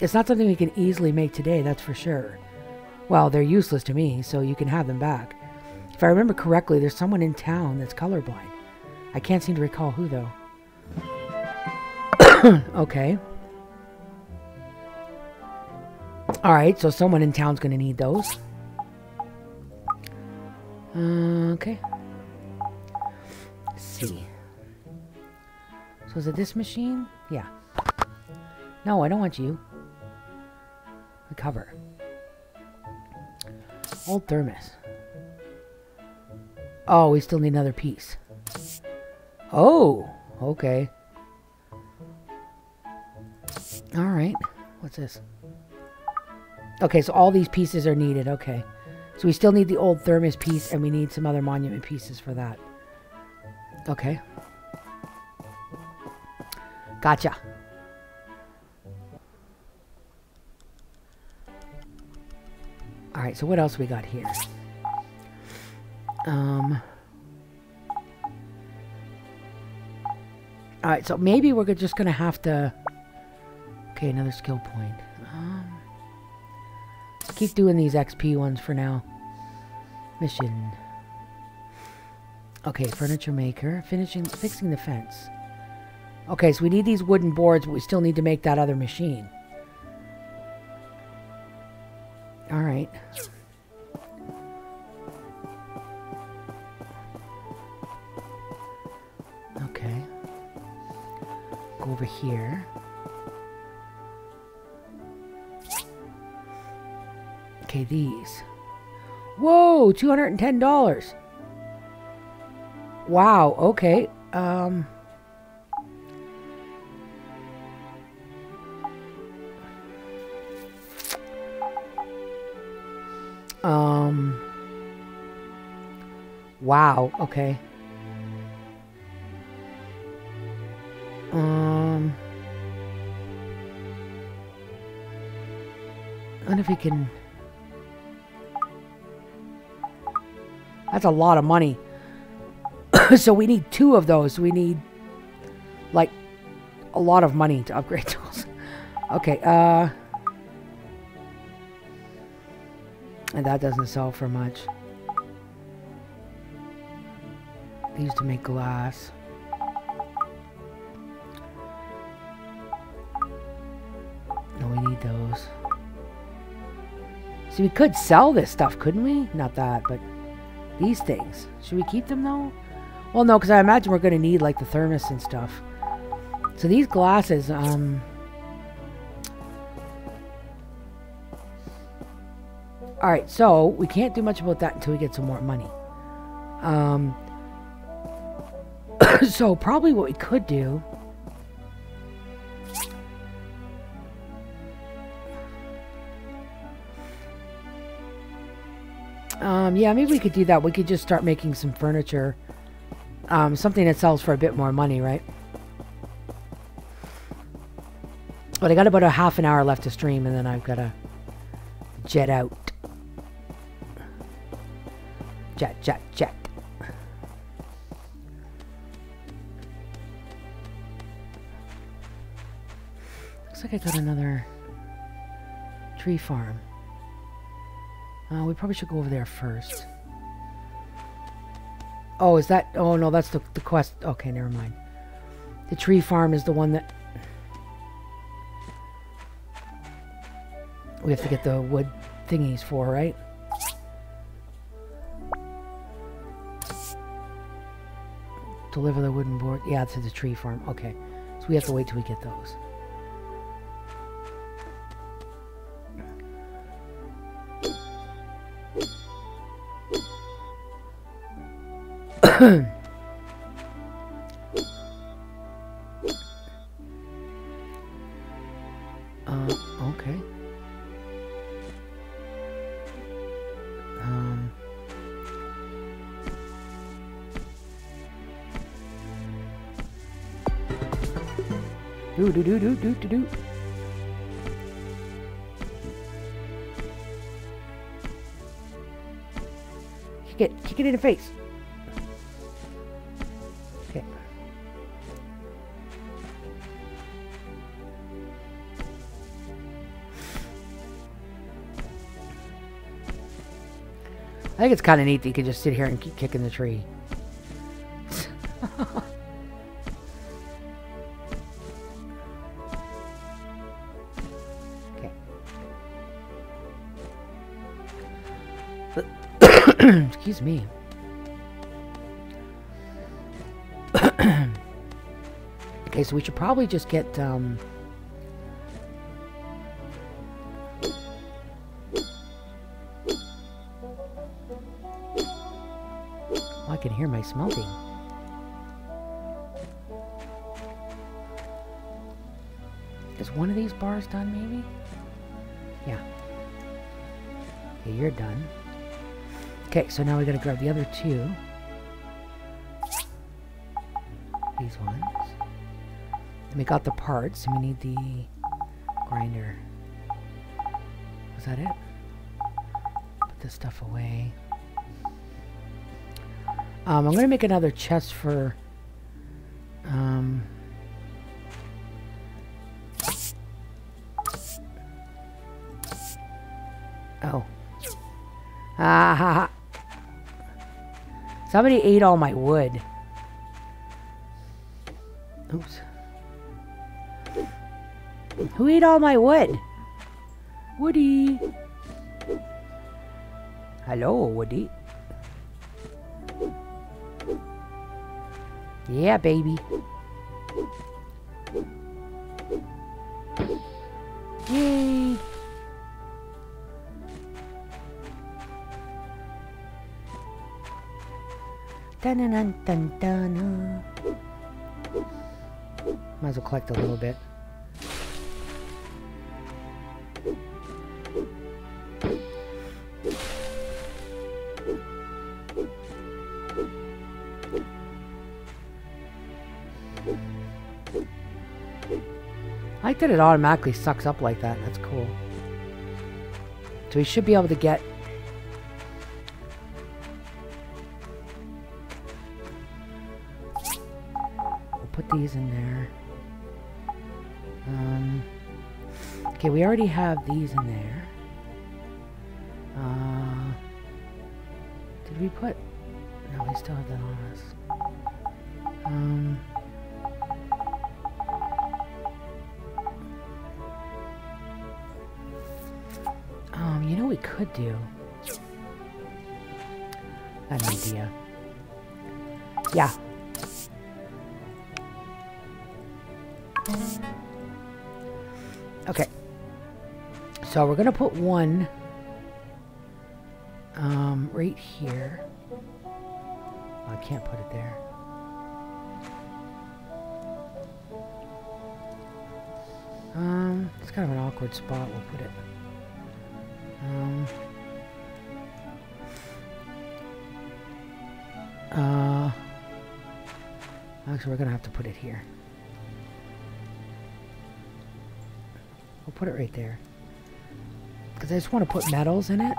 It's not something we can easily make today, that's for sure. Well, they're useless to me, so you can have them back. If I remember correctly, there's someone in town that's colorblind. I can't seem to recall who, though. [COUGHS] okay. Alright, so someone in town's gonna need those. Uh, okay. Let's see. So is it this machine? Yeah. No, I don't want you. The cover. Old thermos. Oh, we still need another piece. Oh, okay. Alright. What's this? Okay, so all these pieces are needed. Okay. So we still need the old thermos piece, and we need some other monument pieces for that. Okay. Gotcha. Alright, so what else we got here? Um... Alright, so maybe we're just going to have to... Okay, another skill point. Um, keep doing these XP ones for now. Mission. Okay, furniture maker. Finishing, fixing the fence. Okay, so we need these wooden boards, but we still need to make that other machine. Alright. Okay. Go over here. Okay, these. Whoa, $210. Wow, okay. Um... Um. Wow. Okay. Um. I wonder if we can. That's a lot of money. [COUGHS] so we need two of those. We need, like, a lot of money to upgrade [LAUGHS] tools. okay, uh... And that doesn't sell for much. These to make glass. No, we need those. See, we could sell this stuff, couldn't we? Not that, but these things. Should we keep them, though? Well, no, because I imagine we're going to need, like, the thermos and stuff. So these glasses, um... Alright, so we can't do much about that until we get some more money. Um, [COUGHS] so probably what we could do... yeah, maybe we could do that. We could just start making some furniture. Um, something that sells for a bit more money, right? But I got about a half an hour left to stream, and then I've got to jet out. Jet, jet, jet. Looks like I got another tree farm. Uh, we probably should go over there first. Oh, is that... Oh, no, that's the, the quest. Okay, never mind. The tree farm is the one that... We have to get the wood thingies for, right? Deliver the wooden board. Yeah, to the tree farm. Okay. So we have to wait till we get those. Uh, okay. Um. Do do do do do do do. Kick it, kick it in the face. Think it's kind of neat that you can just sit here and keep kicking the tree. okay. [COUGHS] Excuse me. [COUGHS] okay, so we should probably just get, um... my smelting. Is one of these bars done, maybe? Yeah. Okay, you're done. Okay, so now we gotta grab the other two. These ones. And we got the parts, and we need the grinder. Was that it? Put this stuff away. Um, I'm gonna make another chest for, um... Oh. Ah ha ha. Somebody ate all my wood. Oops. Who ate all my wood? Woody. Hello, Woody. Yeah, baby. Yay. Dun dun dun. Might as well collect a little bit. Like that it automatically sucks up like that. That's cool. So we should be able to get We'll put these in there. Um, okay, we already have these in there. Uh, did we put... No, we still have that on us. Um... could do? An idea. Yeah. Okay. So we're gonna put one um, right here. I can't put it there. Um, it's kind of an awkward spot. We'll put it. Actually, we're gonna have to put it here. We'll put it right there. Because I just want to put metals in it.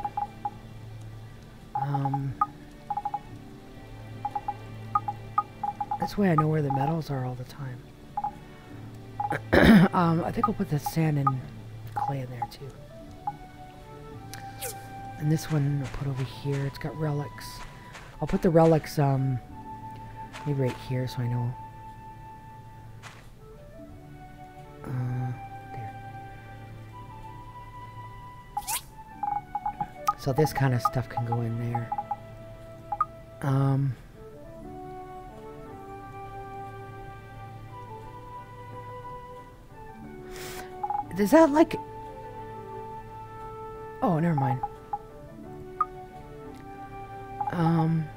Um, this way I know where the metals are all the time. [COUGHS] um, I think I'll put the sand and clay in there too. And this one I'll put over here. It's got relics. I'll put the relics, um, maybe right here so I know. Uh, So this kind of stuff can go in there. Um, does that like... Oh, never mind. Um...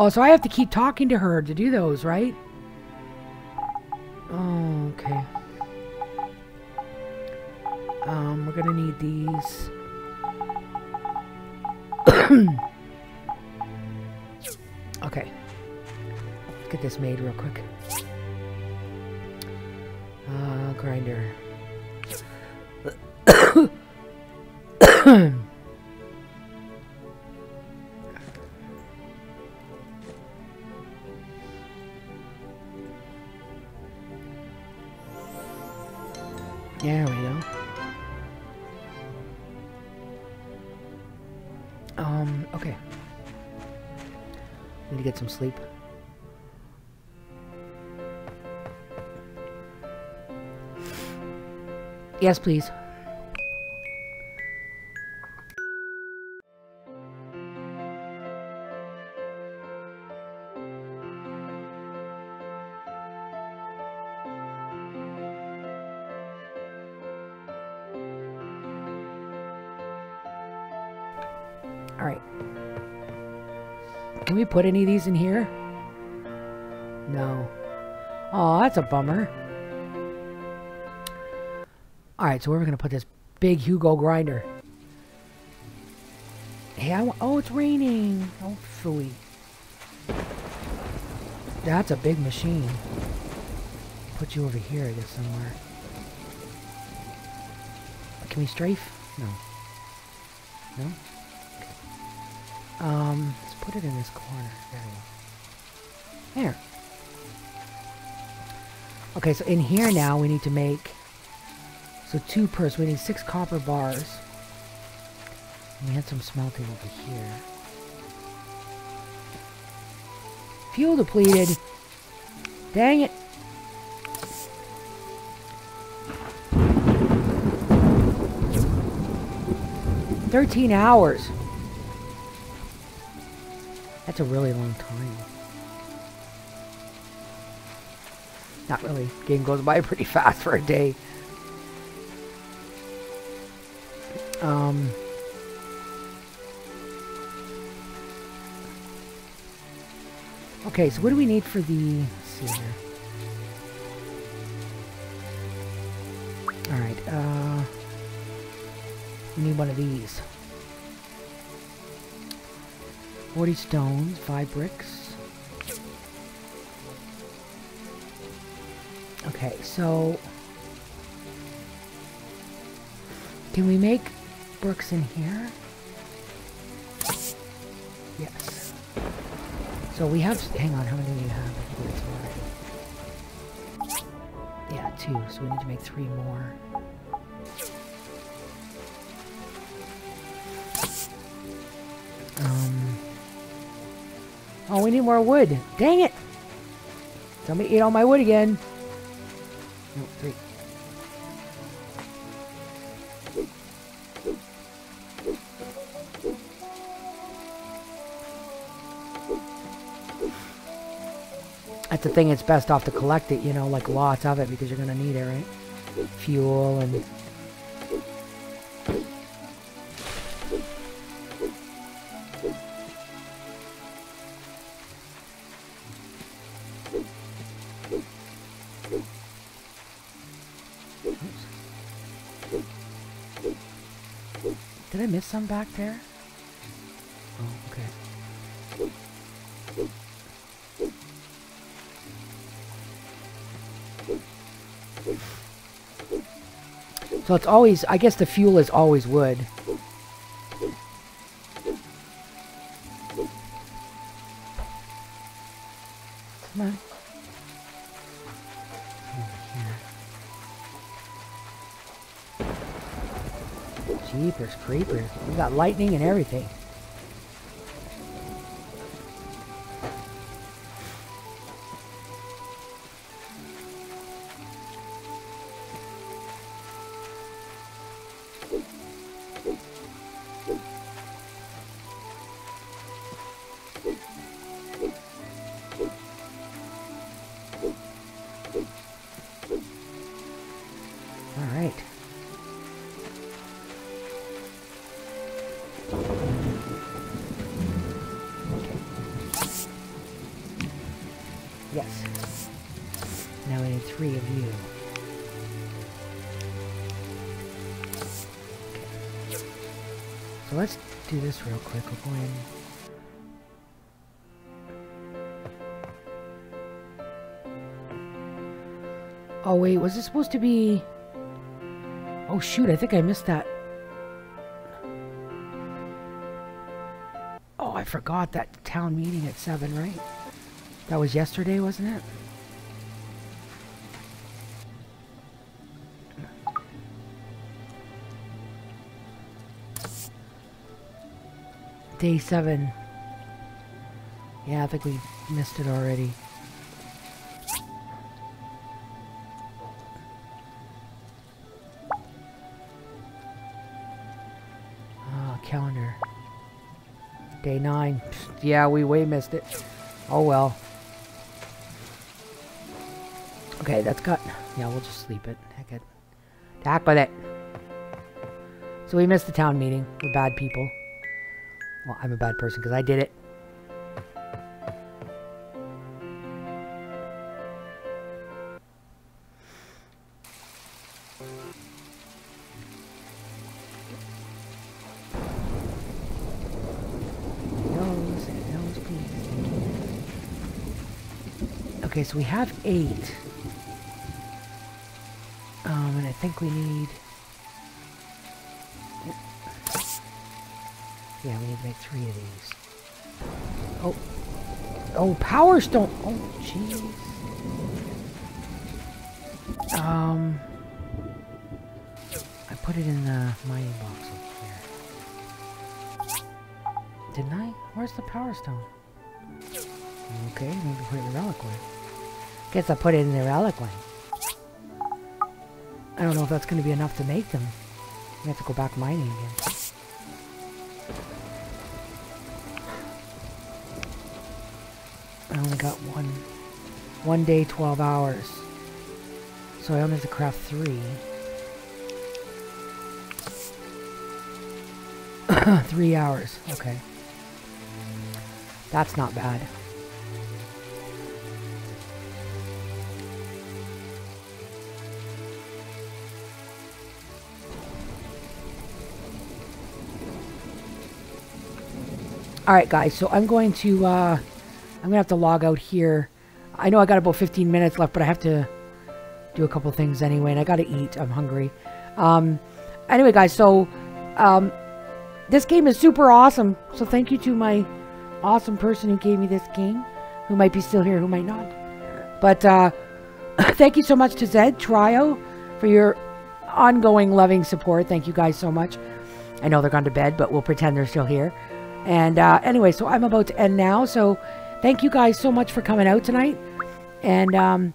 Oh, so I have to keep talking to her to do those, right? Oh, okay. Um, we're gonna need these. [COUGHS] okay. Let's get this made real quick. Um, okay. Need to get some sleep. Yes, please. Put any of these in here? No. Oh, that's a bummer. Alright, so where are we going to put this big Hugo grinder? Hey, I oh, it's raining. Oh, phooey. That's a big machine. Put you over here, I guess, somewhere. Can we strafe? No. No? Um, put it in this corner. There we go. There. Okay, so in here now we need to make so two per we need six copper bars. And we had some smelting over here. Fuel depleted. Dang it. Thirteen hours. That's a really long time. Not really. Game goes by [LAUGHS] pretty fast for a day. Um... Okay, so what do we need for the... Alright, uh... We need one of these. 40 stones, 5 bricks. Okay, so... Can we make bricks in here? Yes. So we have... Hang on, how many do you have? Yeah, two. So we need to make three more. We need more wood. Dang it! Somebody ate all my wood again. No, three. That's the thing, it's best off to collect it, you know, like lots of it because you're going to need it, right? Fuel and... back there? Oh, okay. So it's always, I guess the fuel is always wood. Lightning and everything. Do this real quick. We'll. Oh wait, was this supposed to be... Oh shoot, I think I missed that. Oh, I forgot that town meeting at 7, right? That was yesterday, wasn't it? Day 7. Yeah, I think we missed it already. Ah, calendar. Day 9. Pfft, Yeah, we way missed it. Oh well. Okay, that's got... Yeah, we'll just sleep it. Heck it. Tack with it. So we missed the town meeting. We're bad people. Well, I'm a bad person because I did it. Okay, so we have eight. Um, and I think we need... Yeah, we need to make three of these. Oh. Oh, Power Stone! Oh, jeez. Um... I put it in the mining box up here. Didn't I? Where's the Power Stone? Okay, maybe put it in the Relic Way. Guess I put it in the Relic Way. I don't know if that's going to be enough to make them. We have to go back mining again. I only got one, one day, 12 hours. So I only have to craft three. [COUGHS] three hours, okay. That's not bad. Alright guys, so I'm going to, uh, I'm going to have to log out here. I know I got about 15 minutes left, but I have to do a couple things anyway, and I got to eat. I'm hungry. Um, anyway guys, so, um, this game is super awesome. So thank you to my awesome person who gave me this game, who might be still here, who might not. But, uh, [COUGHS] thank you so much to Zed, Trio, for your ongoing loving support. Thank you guys so much. I know they're gone to bed, but we'll pretend they're still here. And uh, anyway, so I'm about to end now. So thank you guys so much for coming out tonight. And um,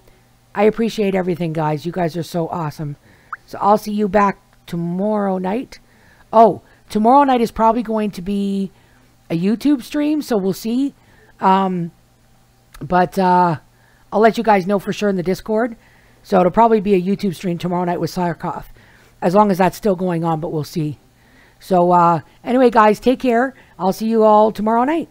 I appreciate everything, guys. You guys are so awesome. So I'll see you back tomorrow night. Oh, tomorrow night is probably going to be a YouTube stream, so we'll see. Um, but uh, I'll let you guys know for sure in the Discord. So it'll probably be a YouTube stream tomorrow night with Sarkoff. As long as that's still going on, but we'll see. So uh, anyway, guys, take care. I'll see you all tomorrow night.